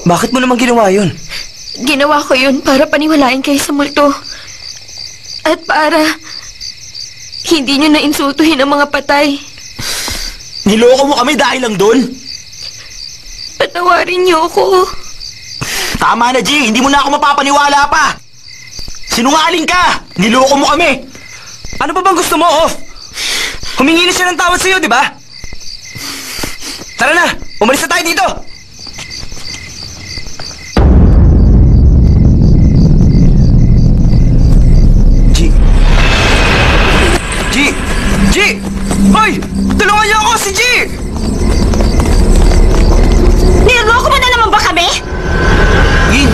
Bakit mo naman ginawa yun? Ginawa ko yun para paniwalain kayo sa multo. At para hindi nyo na-insultuhin ang mga patay. Niloko mo kami dahil lang doon? Patawarin niyo ako. Tama na, G. Hindi mo na ako mapapaniwala pa. Sinungaling ka! Niloko mo kami! Ano pa bang gusto mo, Off? Humingi na siya ng tawad sa'yo, di ba? Tara na! Umalis na tayo dito! G! Hoy! Tulungan niyo ako si G! Niloloko mo na naman ba kami? G!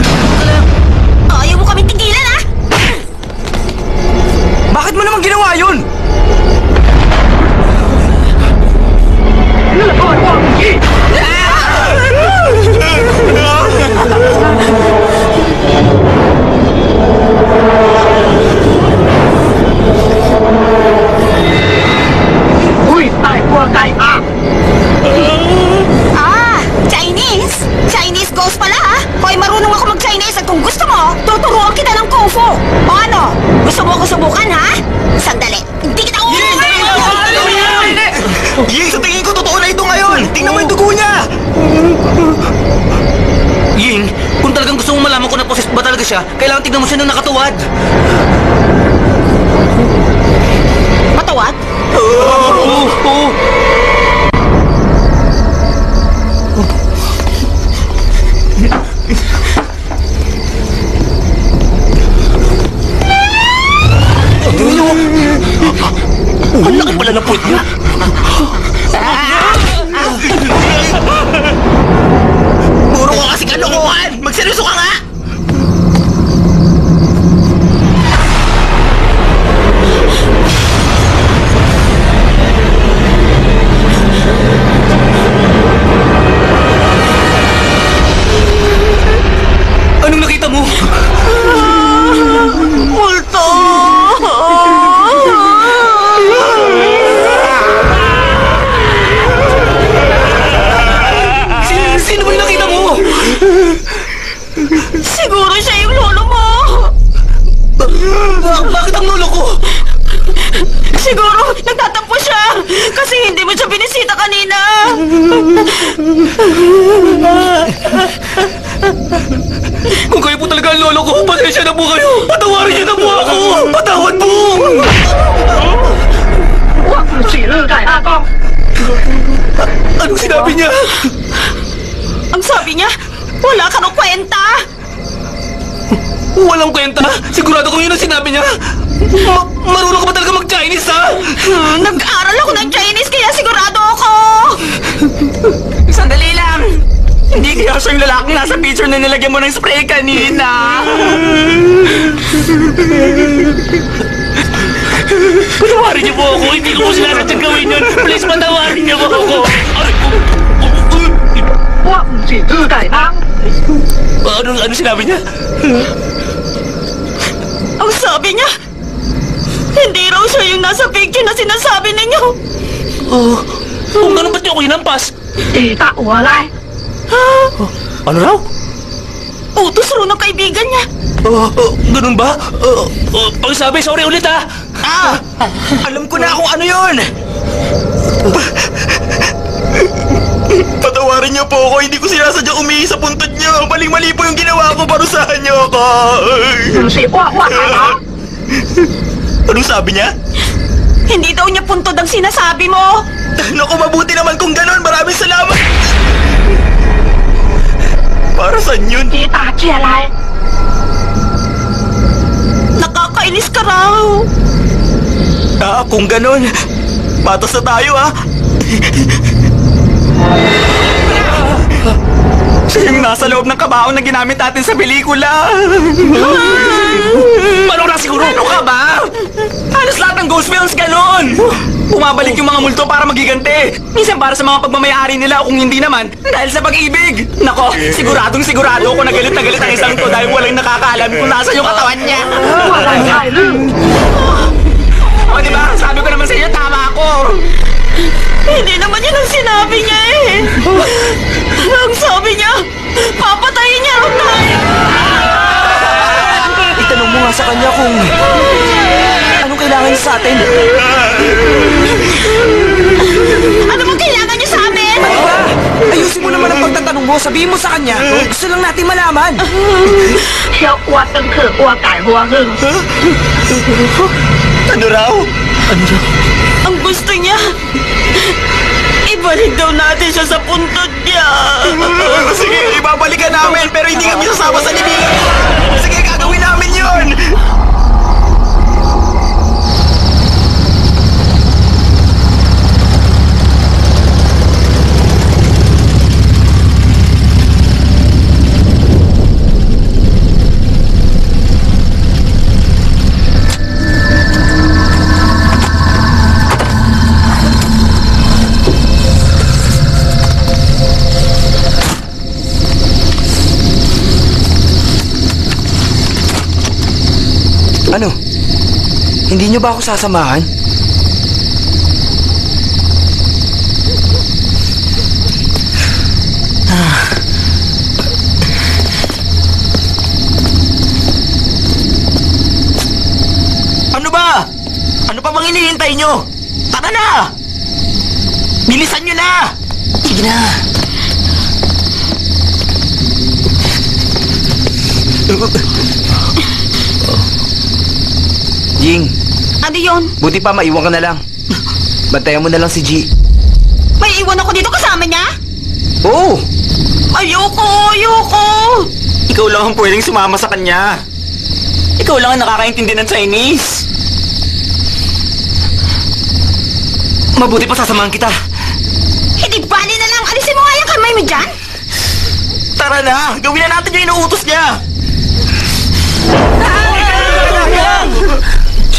Ayaw mo kami tigilan, ha? Bakit mo naman ginawa yun? Ah, Chinese? Chinese ghost pala ha? Hoy, marunong ako mag-Chinese at kung gusto mo, tuturuan kita ng Kung Fu. O ano? Gusto mo ako subukan ha? Sandali, hindi kita Ying, sa tingin ko totoo na ito ngayon! Tingnan mo yung dugo niya! Ying, kung talagang gusto mo malaman kung na-possessed ba talaga siya, kailangan tignan mo siya ng nakatuwad. Matawad? Oo, oo. Ang sinabi niya. Ma- marunong ka ba talaga mag-Chinese, ha? Hmm, nag-aaral ako ng Chinese kaya sigurado ako. Sandali lang. Hindi kaya siya yung lalaking nasa picture na nilagyan mo ng spray kanina. Patawarin niyo po ako. Hindi ko po sinasadyang gawin yun. Please, patawarin niyo po ako. Aray ko. Ano, ano sinabi niya? Ang sabi niya, hindi raw siya yung nasa picture na sinasabi ninyo. Kung ganun ba't niyo ako hinampas? Ano raw? Utos ro ng kaibigan niya. Oh, oh, ganun ba? Oh, oh, pakisabi, sorry ulit ha! Ah! Alam ko na kung ano yun! Patawarin niyo po ako, hindi ko sinasadya umihi sa puntod niyo. Maling-mali po yung ginawa ko, parusahan niyo ako. Anong sabi niya? Hindi daw niya puntod ang sinasabi mo. Naku, mabuti naman kung ganon. Maraming salamat. Para saan yun? Nakakainis ka raw. Ah, kung ganon, patas na tayo ah. Siya yung nasa loob ng kabaong na ginamit natin sa pelikula. Paano na siguro? Ano ka ba? Halos lahat ng ghost films ganon. Bumabalik yung mga multo para magigante. Minsan para sa mga pagmamayari nila o kung hindi naman, dahil sa pag-ibig. Nako, siguradong sigurado ako na galit na galit ang isang to dahil walang nakakaalam kung nasa yung katawan niya. O diba, sabi ko naman sa inyo, tama ako. Hindi naman yun ang sinabi niya eh. Ang sabi niya, papatayin niya raw tayo. Itanong mo nga sa kanya kung anong kailangan niya sa atin. Ano bang kailangan niya sa amin? Ano ba? Ayusin mo naman ang pagtatanong mo. Sabihin mo sa kanya. Gusto lang natin malaman. Ano raw? Ano raw? Ang gusto niya, ibalik daw natin siya sa puntod niya. Sige, ibabalikan namin pero hindi kami sasama sa libingan. Sige, gagawin namin yun. Hindi niyo ba ako sasamahan? Ano ba? Ano pa bang hinihintay nyo? Tara na! Bilisan nyo na! Sige na! Jing, Ano yun? buti pa maiwan ka na lang. Bantayan mo na lang si G. May iwan ako dito kasama niya? Oo! Ayoko, ayoko. Ikaw lang ang pwedeng sumama sa kanya. Ikaw lang ang nakakaintindi ng Chinese. Mabuti pa sasamahan kita. Hindi bali na lang. Alisin mo nga yung kamay mo dyan. Tara na! Gawin na natin yung inuutos niya!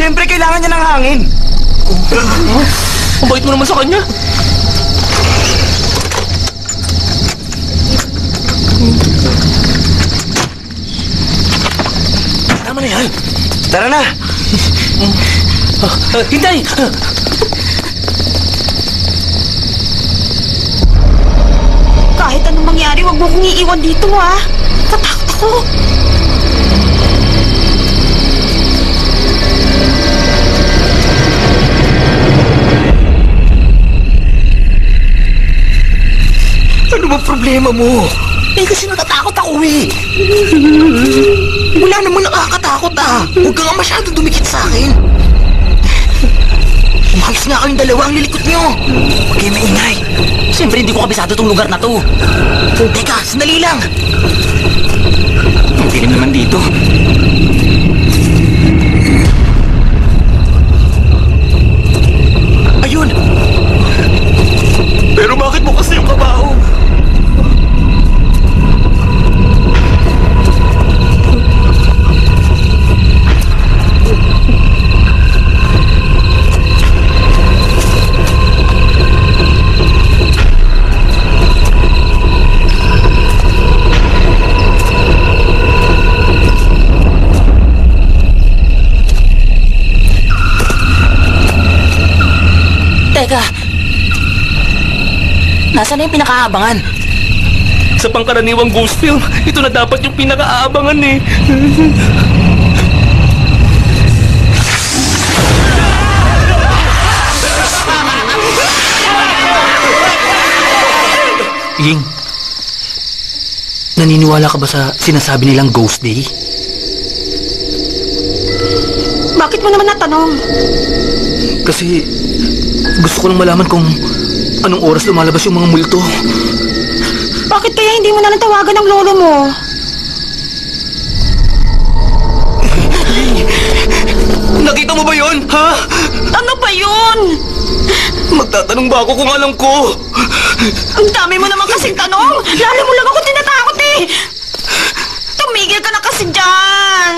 Siyempre, kailangan niya ng hangin. Ang bait mo naman sa kanya. Tama na yan. Tara na! Ah, hintay! Kahit anong mangyari, wag mo kong iiwan dito, ha? Tatakot ako. Ano ba problema mo? Eh kasi natatakot ako eh. Wala namang nakakatakot ah. Huwag ka nga masyado dumikit sa akin. Umayos nga kayong dalawa ang lilikot niyo. Huwag kayo maingay. Siyempre hindi ko kabisado tong lugar na to. Teka, sandali lang. Ang dilim naman dito. Teka! Nasaan na yung pinakaabangan? Sa pangkaraniwang ghost film, ito na dapat yung pinaka-aabangan eh. Ying, naniniwala ka ba sa sinasabi nilang Ghost Day? Bakit mo naman natanong? Kasi gusto ko lang malaman kung anong oras lumalabas yung mga multo. Bakit kaya hindi mo na lang tawagan ng lolo mo? Nakita mo ba yon, ha? Ano ba yun? Magtatanong ba ako kung alam ko? Ang dami mo naman kasing tanong. Lalo mo lang ako tinatakot eh. Tumigil ka na kasi dyan.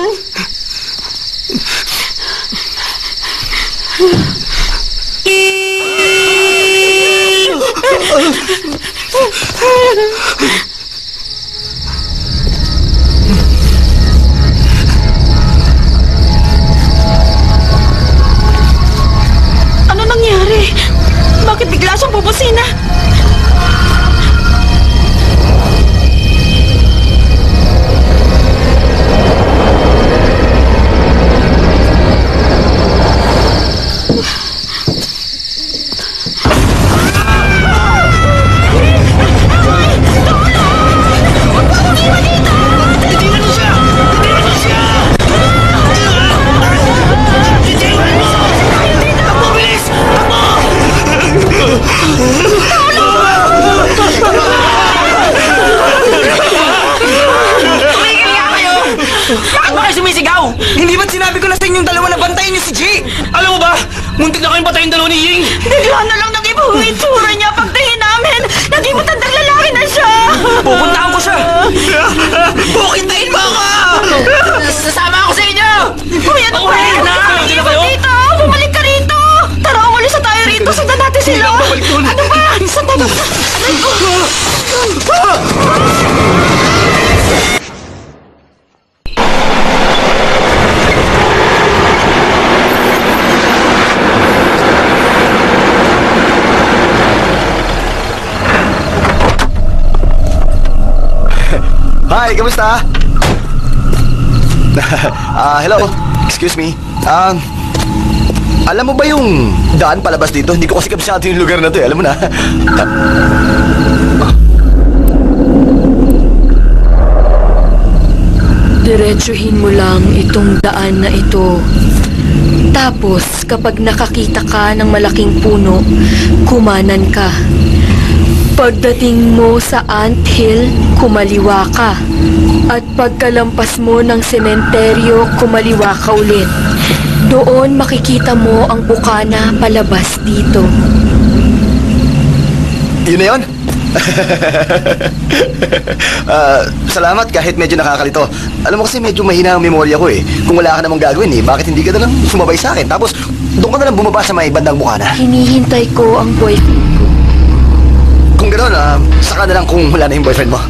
Hi, kamusta? Ah, hello. Excuse me. Um, alam mo ba yung daan palabas dito? Hindi ko kasi kabisado yung lugar na to eh. Alam mo na. Diretsuhin mo lang itong daan na ito. Tapos, kapag nakakita ka ng malaking puno, kumanan ka. Pagdating mo sa ant hill, kumaliwa ka. At pagkalampas mo ng sementeryo, kumaliwa ka ulit. Doon makikita mo ang bukana palabas dito. Yun na yun? Ah, salamat kahit medyo nakakalito. Alam mo kasi medyo mahina ang memorya ko eh. Kung wala ka namang gagawin eh, bakit hindi ka na lang sumabay sa akin? Tapos, doon ka na lang bumaba sa may bandang mukha na. Hinihintay ko ang boyfriend gano'n, ah, saka na lang kung wala na yung boyfriend mo.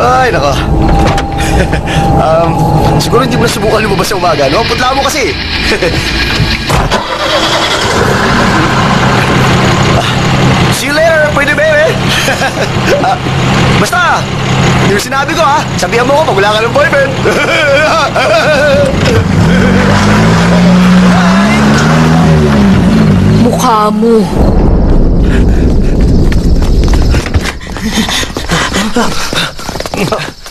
Ay, nako. um, siguro hindi mo na subukan lumabas sa umaga, no? Putla mo kasi. Ah, See you later, pretty baby. Ah, basta, yung sinabi ko ha, sabihan mo ko pag wala ka ng boyfriend. Mukha mo.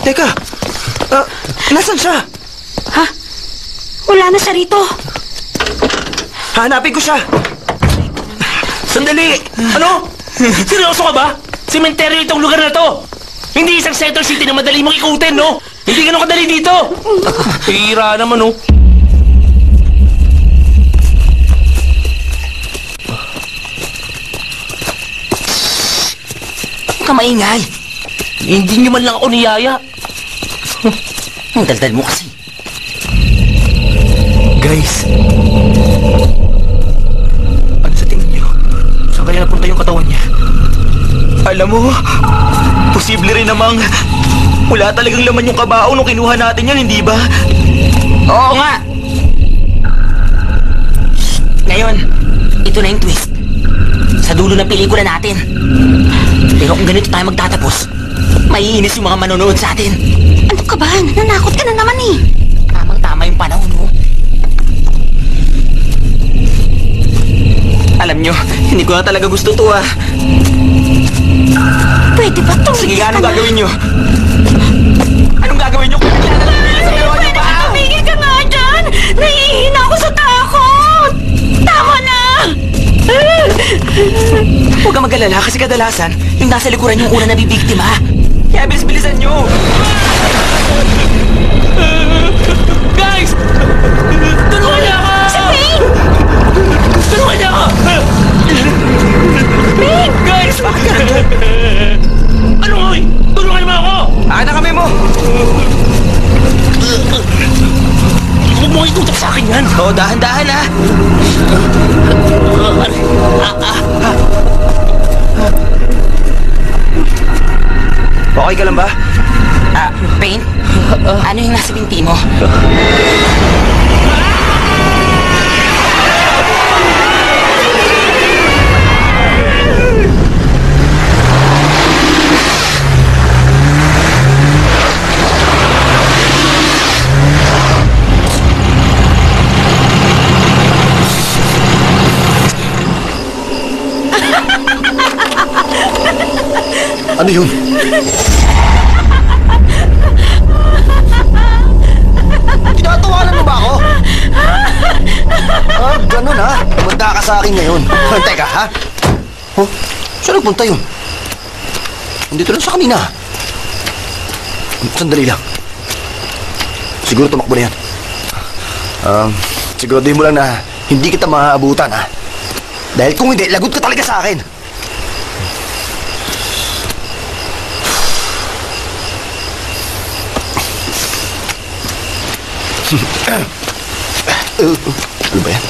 Teka, ah, nasan siya? Wala na siya rito. Hanapin ko siya. Sandali! Ano? Seryoso ka ba? Sementeryo itong lugar na to! Hindi isang center city na madali mong ikutin, no? Hindi ganun kadali dito! Hira naman, no? Ka maingay. Hindi niyo man lang ako niyaya. Ang daldal mo kasi. Guys, ano sa tingin niyo? Saan kaya napunta yung katawan niya? Alam mo, posible rin namang wala talagang laman yung kabao nung kinuha natin yan, hindi ba? Oo nga! Ngayon, ito na yung twist. dulo ng pelikula natin. Pero kung ganito tayo magtatapos, maiinis yung mga manonood sa atin. Ano ka ba? Nananakot ka na naman eh. Tamang-tama yung panahon mo. Alam nyo, hindi ko na talaga gusto to ah. Pwede ba tumigil Sige, ka anong na? gagawin nyo? Huwag kang mag-alala kasi kadalasan, yung nasa likuran yung una nabibiktima. Kaya bilis-bilisan nyo. Guys! Tulungan niyo ako! Si Ping! Tulungan niyo ako! Guys! Ano oy? Tulungan niyo ako! Akin na kami mo. Huwag mo itutok sa akin yan! Oo, dahan-dahan ah. Okay ka lang ba? Ah, Pain? Ano yung nasa binti mo? Ano yun? Tinatawanan mo ba ako? Ah, ganun ha. Pumunta ka sa akin ngayon. Teka, ha? Oh, saan nagpunta yun? Nandito lang sa kanina. Sandali lang. Siguro tumakbo na yan. Um, siguraduhin mo lang na hindi kita maaabutan, ha? Dahil kung hindi, lagot ka talaga sa akin. Ano ba yan?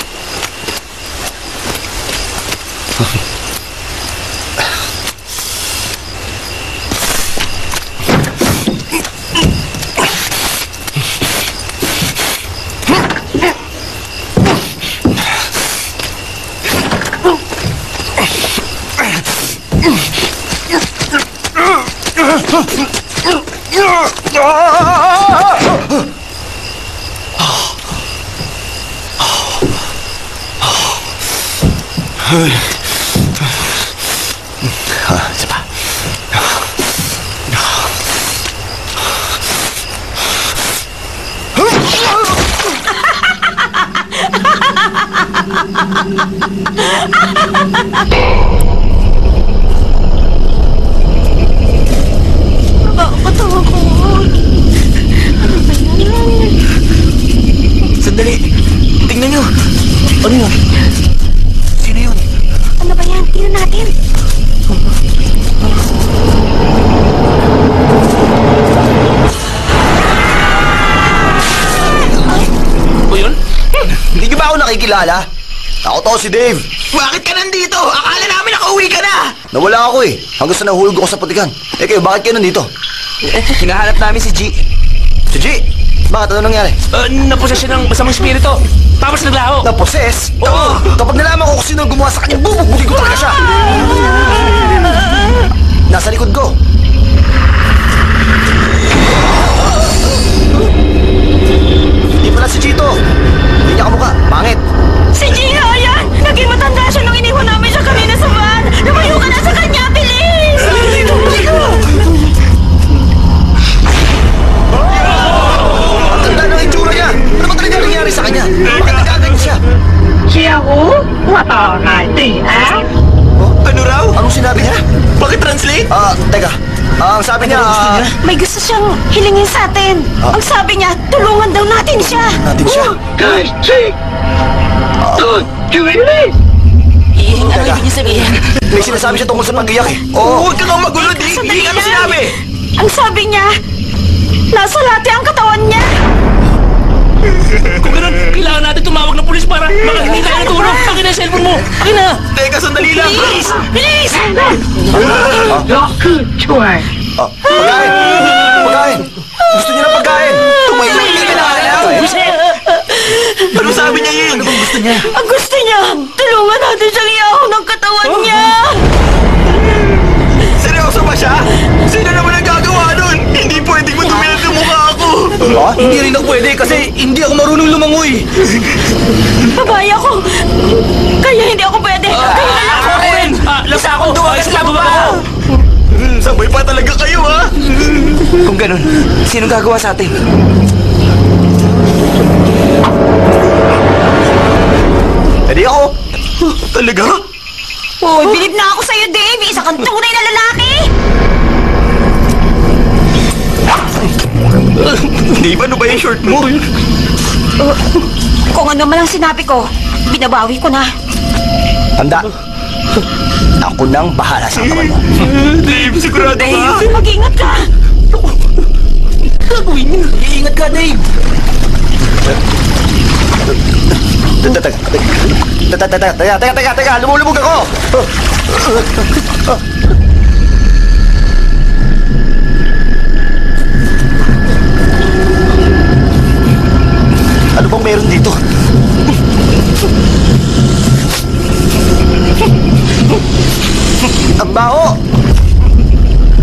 Ah, isa pa. Sandali. Tingnan nyo. Ano yun? Sino yun? Ano ba yan? Tingnan natin. O yun? Hindi niyo ba ako nakikilala? Ako to si Dave. Bakit ka nandito? Akala namin nakauwi ka na. Nawala ako eh. Hanggang sa nahulog ako sa patikan. Eh kayo, bakit kayo nandito? Hinahanap namin si G. Si G, bakit ano nangyari? Uh, naposes siya ng masamang spirito. Tapos naglaho. Na-possess? Oo. Kapag nalaman ko kung sino ang gumawa sa kanya, bubugbugin ko talaga siya. Nasa likod ko. Hindi pala si Chito. Hindi niya kamukha. Pangit. Si Jiha, ayan! Naging matanda siya nung iniwan namin siya kanina sa van! Lumayo ka na sa kanya! Bilis! Ang ganda ng itsura niya! Ano ba talaga nangyari sa kanya? Bakit nagkaganyan siya? Siya oh! ko? Wala nga, di eh, ha? Oh, ano raw? Anong sinabi niya? Bakit translate? Ah, teka. Ang sabi niya... ah, May gusto siyang hilingin sa atin. Ah. Ang sabi niya, tulungan daw natin siya. natin siya. Oh, Guys, see? Don't do it, please! Iing, ano Teka. ibig niyo sabihin? May sinasabi siya tungkol sa pag-iyak eh. Oo. Huwag ka nang magulo, Dick! Sandali Ano sinabi? Ang sabi niya, nasa late ang katawan niya. Kung ganun, kailangan natin tumawag ng pulis para makahingi tayo ng tulong. Akin na yung cellphone mo. Akin na. Teka, sandali lang. Please! Please! Lock door. Oh, pagkain! Pagkain! Gusto niya na pagkain! Tumayo! Hindi ka na Ano sabi niya yun? Ano bang gusto niya? Ang gusto niya, tulungan natin siyang iahaw ng katawan oh. niya! Seryoso ba siya? Hindi ako marunong lumangoy. Babae ako. Kaya hindi ako pwede. Kayo na lang. Ako rin! Ah, lasa ako! Ay, sa baba ako! Sabay pa talaga kayo, ha? Kung ganun, sino gagawa sa atin? Edi ako. Talaga? Uy, bilib na ako sa'yo, Dave. Isa kang tunay na lalaki. Di ba ano ba yung short mo? Kung ano man ang sinabi ko, binabawi ko na. Tanda. Ako nang bahala sa katawan mo. Dave, sigurado Dave, mag-ingat ka. Gagawin niya. Iingat ka, Dave. Teka, teka, teka, teka, teka, teka, teka, teka, lumulubog ako! Bang meron dito? Ang baho!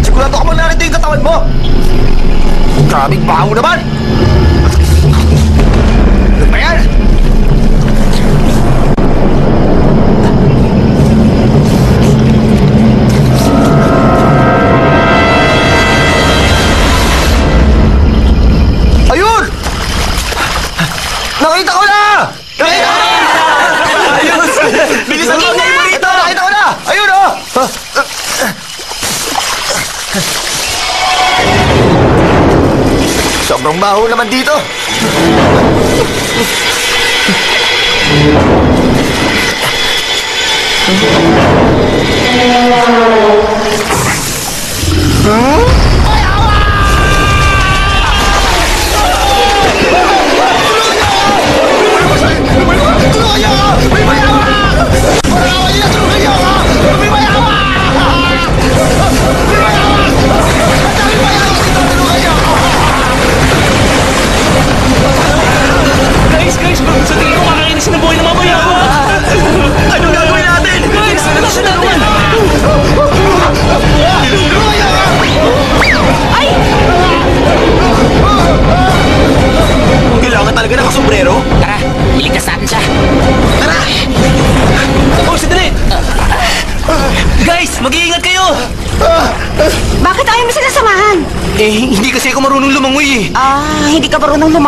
Sigurado ka bang narito yung katawan mo? Grabing baho naman! Sobrang baho naman dito. Ah, hindi ka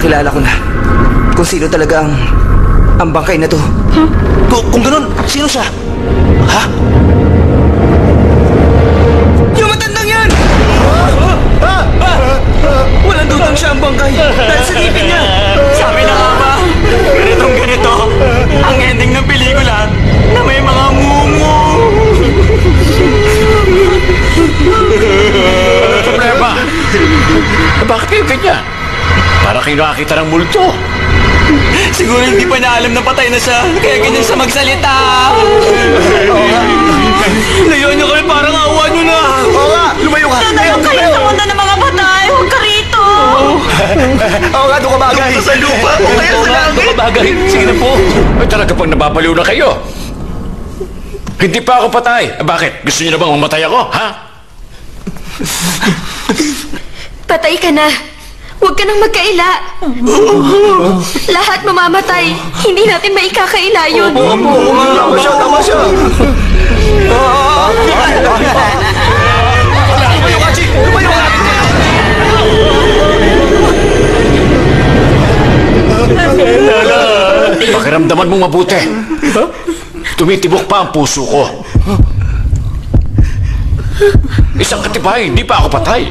Naalala ko na kung sino talaga ang ang bangkay na to. Kung, kung ganun, sino siya? Ha? Yung matandang yan! Walang dudang siya ang bangkay dahil sa ngipin niya. Sabi na nga ba, ganitong ganito, ang ending ng pelikula na may mga mumu. Ano problema? Bakit kayo ganyan? Kayo nakakita ng multo. Siguro hindi pa niya alam na patay na siya, kaya ganyan siya magsalita. Layuan niyo kami, parang awa niyo na. Oo nga, lumayo ka. Nanayo kayo mundo ng mga patay. Huwag ka rito. Oo nga, doon ka bagay. Sa lupa, o kaya sa langit. Kabagay, sige na po. Ay talaga pang nababaliw na kayo. Hindi pa ako patay. Eh, bakit? Gusto niyo na bang mamatay ako? Ha? Patay ka na. Ka nang magkaila. Lahat mamamatay. Hindi natin maikakaila yun. Tama siya, tama siya. Lumayo ka, Chi! Lumayo ka! Pakiramdaman mong mabuti. Tumitibok pa ang puso ko. Isang katibay, hindi pa ako patay.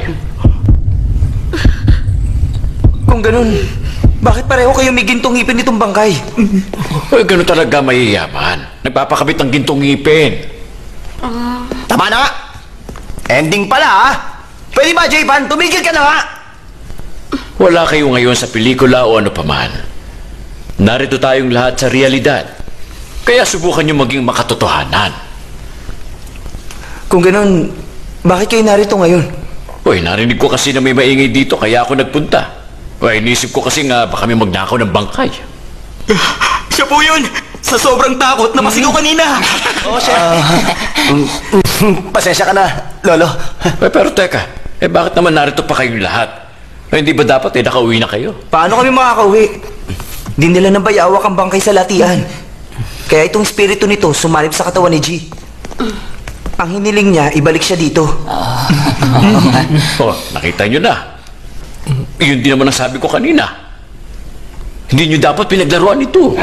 Kung ganun, bakit pareho kayo may gintong ngipin nitong bangkay? Ay, ganun talaga mayayaman. Nagpapakabit ng gintong ngipin. Tama na nga. Ending pala, ha? Pwede ba, J-Pan? Tumigil ka na nga. Wala kayo ngayon sa pelikula o ano paman. Narito tayong lahat sa realidad. Kaya subukan niyo maging makatotohanan. Kung ganun, bakit kayo narito ngayon? Uy, narinig ko kasi na may maingay dito kaya ako nagpunta. Uy, inisip ko kasi nga baka may magnakaw ng bangkay. Siya po yun! Sa sobrang takot na masigaw kanina. Oo, siya. Pasensya ka na, Lolo. Eh, pero teka, eh bakit naman narito pa kayong lahat? Eh, hindi ba dapat eh nakauwi na kayo? Paano kami makakauwi? Dinala ng bayawak ang bangkay sa latian. Kaya itong espiritu nito sumalib sa katawan ni G. Ang hiniling niya, ibalik siya dito. Oh, nakita nyo na. Yun din naman ang sabi ko kanina. Hindi nyo dapat pinaglaruan ito.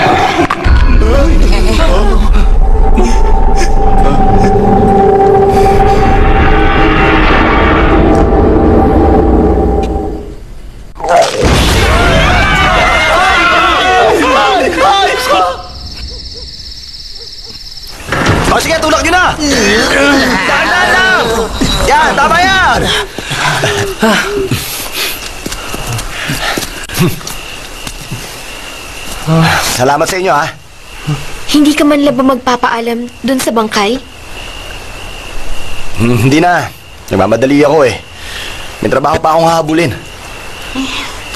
Salamat sa inyo, ha? Hindi ka man lang ba magpapaalam dun sa bangkay? Hmm, hindi na. Nagmamadali ako eh. May trabaho pa akong habulin.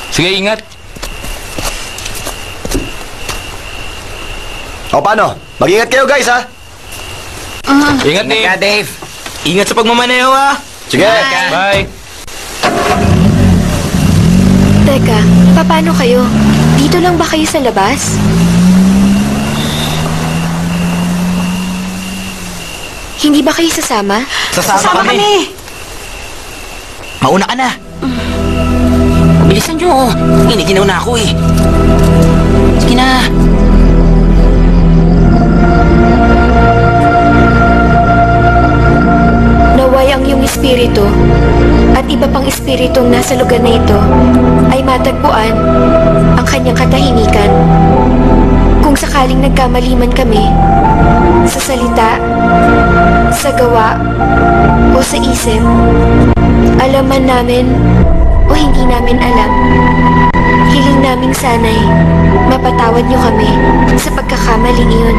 Sige, ingat. O paano? Mag-ingat kayo guys ha? Ingat, Dave. Dave. Ingat sa pagmamaneho, ha? Sige! Bye. Teka, paano kayo? Dito lang ba kayo sa labas? Hindi ba kayo sasama? Sasama, kami. Mauna ka na. Bilisan nyo. Giniginaw na ako eh. Sige na. Naway ang iyong espiritu at iba pang espiritong nasa lugar na ito ay matagpuan kanyang katahimikan. Kung sakaling nagkamali man kami sa salita, sa gawa, o sa isip, alam man namin o hindi namin alam, hiling naming sanay mapatawad niyo kami sa pagkakamaling iyon.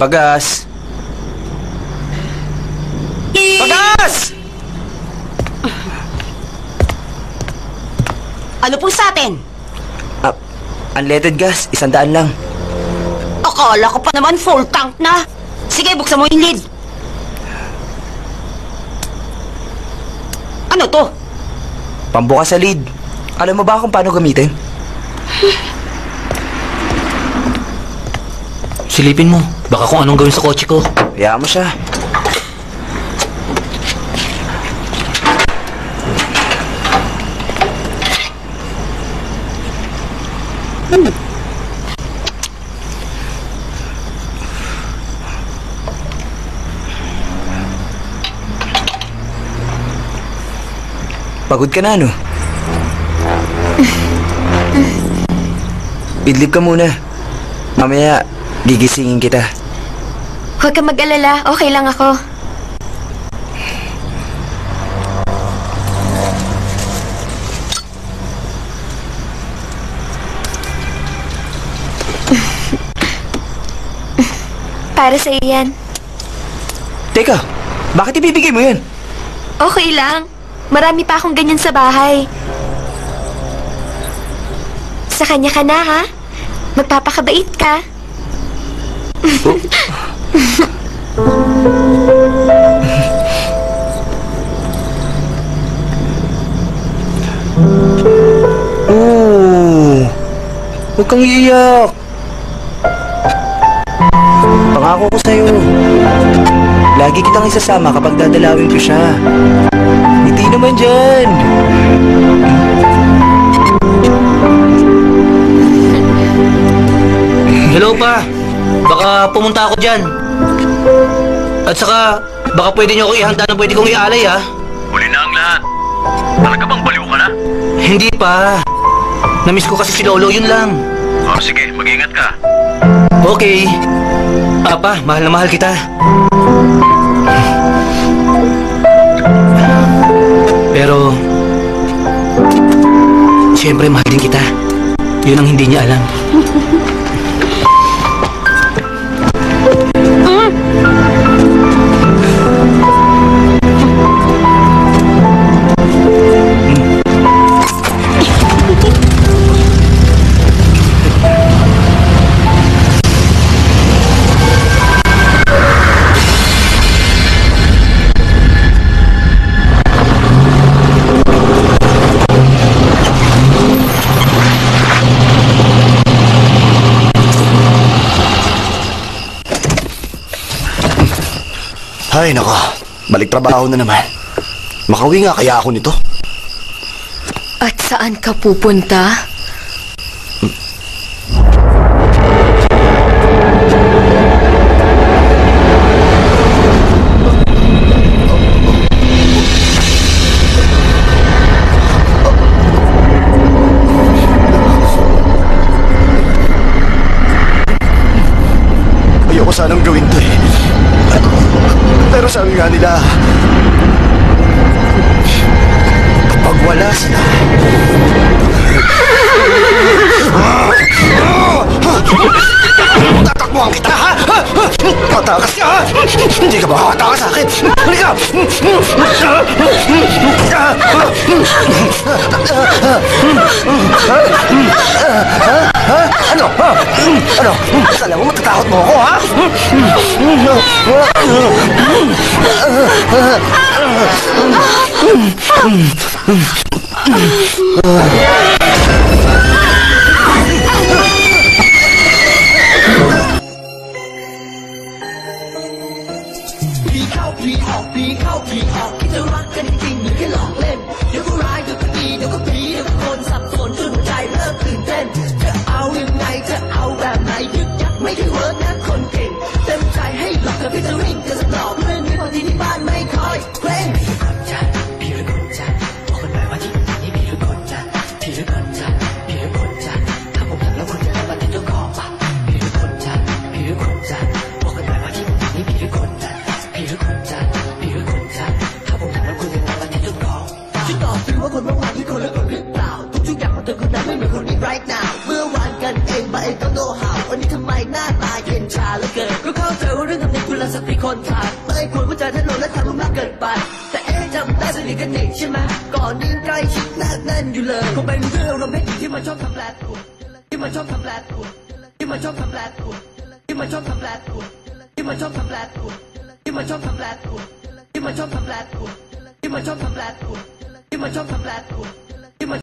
Pagas! Pagas! Ano po sa atin? Ah, unleaded gas, isang daan lang. Akala ko pa naman full tank na. Sige, buksan mo yung lid. Ano to? Pambukas sa lead. Alam mo ba kung paano gamitin? Silipin mo. Baka kung anong gawin sa kotse ko. Hayaan mo siya. Pagod ka na, no? Idlip ka muna. Mamaya, gigisingin kita. Huwag ka mag-alala, okay lang ako. Para sa yan. Teka, bakit ibibigay mo yan? Okay lang. Marami pa akong ganyan sa bahay. Sa kanya ka na, ha? Magpapakabait ka. Oo. Huwag kang iiyak. Pangako ko sa'yo. Lagi kitang isasama kapag dadalawin ko siya. Hindi naman dyan. Hello pa. Baka pumunta ako dyan. At saka, baka pwede niyo ako ihanda na pwede kong ialay ah. Huli na ang lahat. Talaga bang baliw ka na? Hindi pa. Namiss ko kasi si Lolo, yun lang. O sige, mag-ingat ka. Okay. Apa, mahal na mahal kita. Pero, siyempre mahal din kita. Yun ang hindi niya alam. Ay, nako. Balik trabaho na naman. Makawi nga kaya ako nito. At saan ka pupunta? Ayoko sanang gawin sabi nga nila, kapag wala sila, tatakbuhan kita, ha? Matakas ka, ha? Hindi ka ba makatakas sa akin? Halika! Ano? Ano? Kala mo matatakot mo ako, ha? Ah!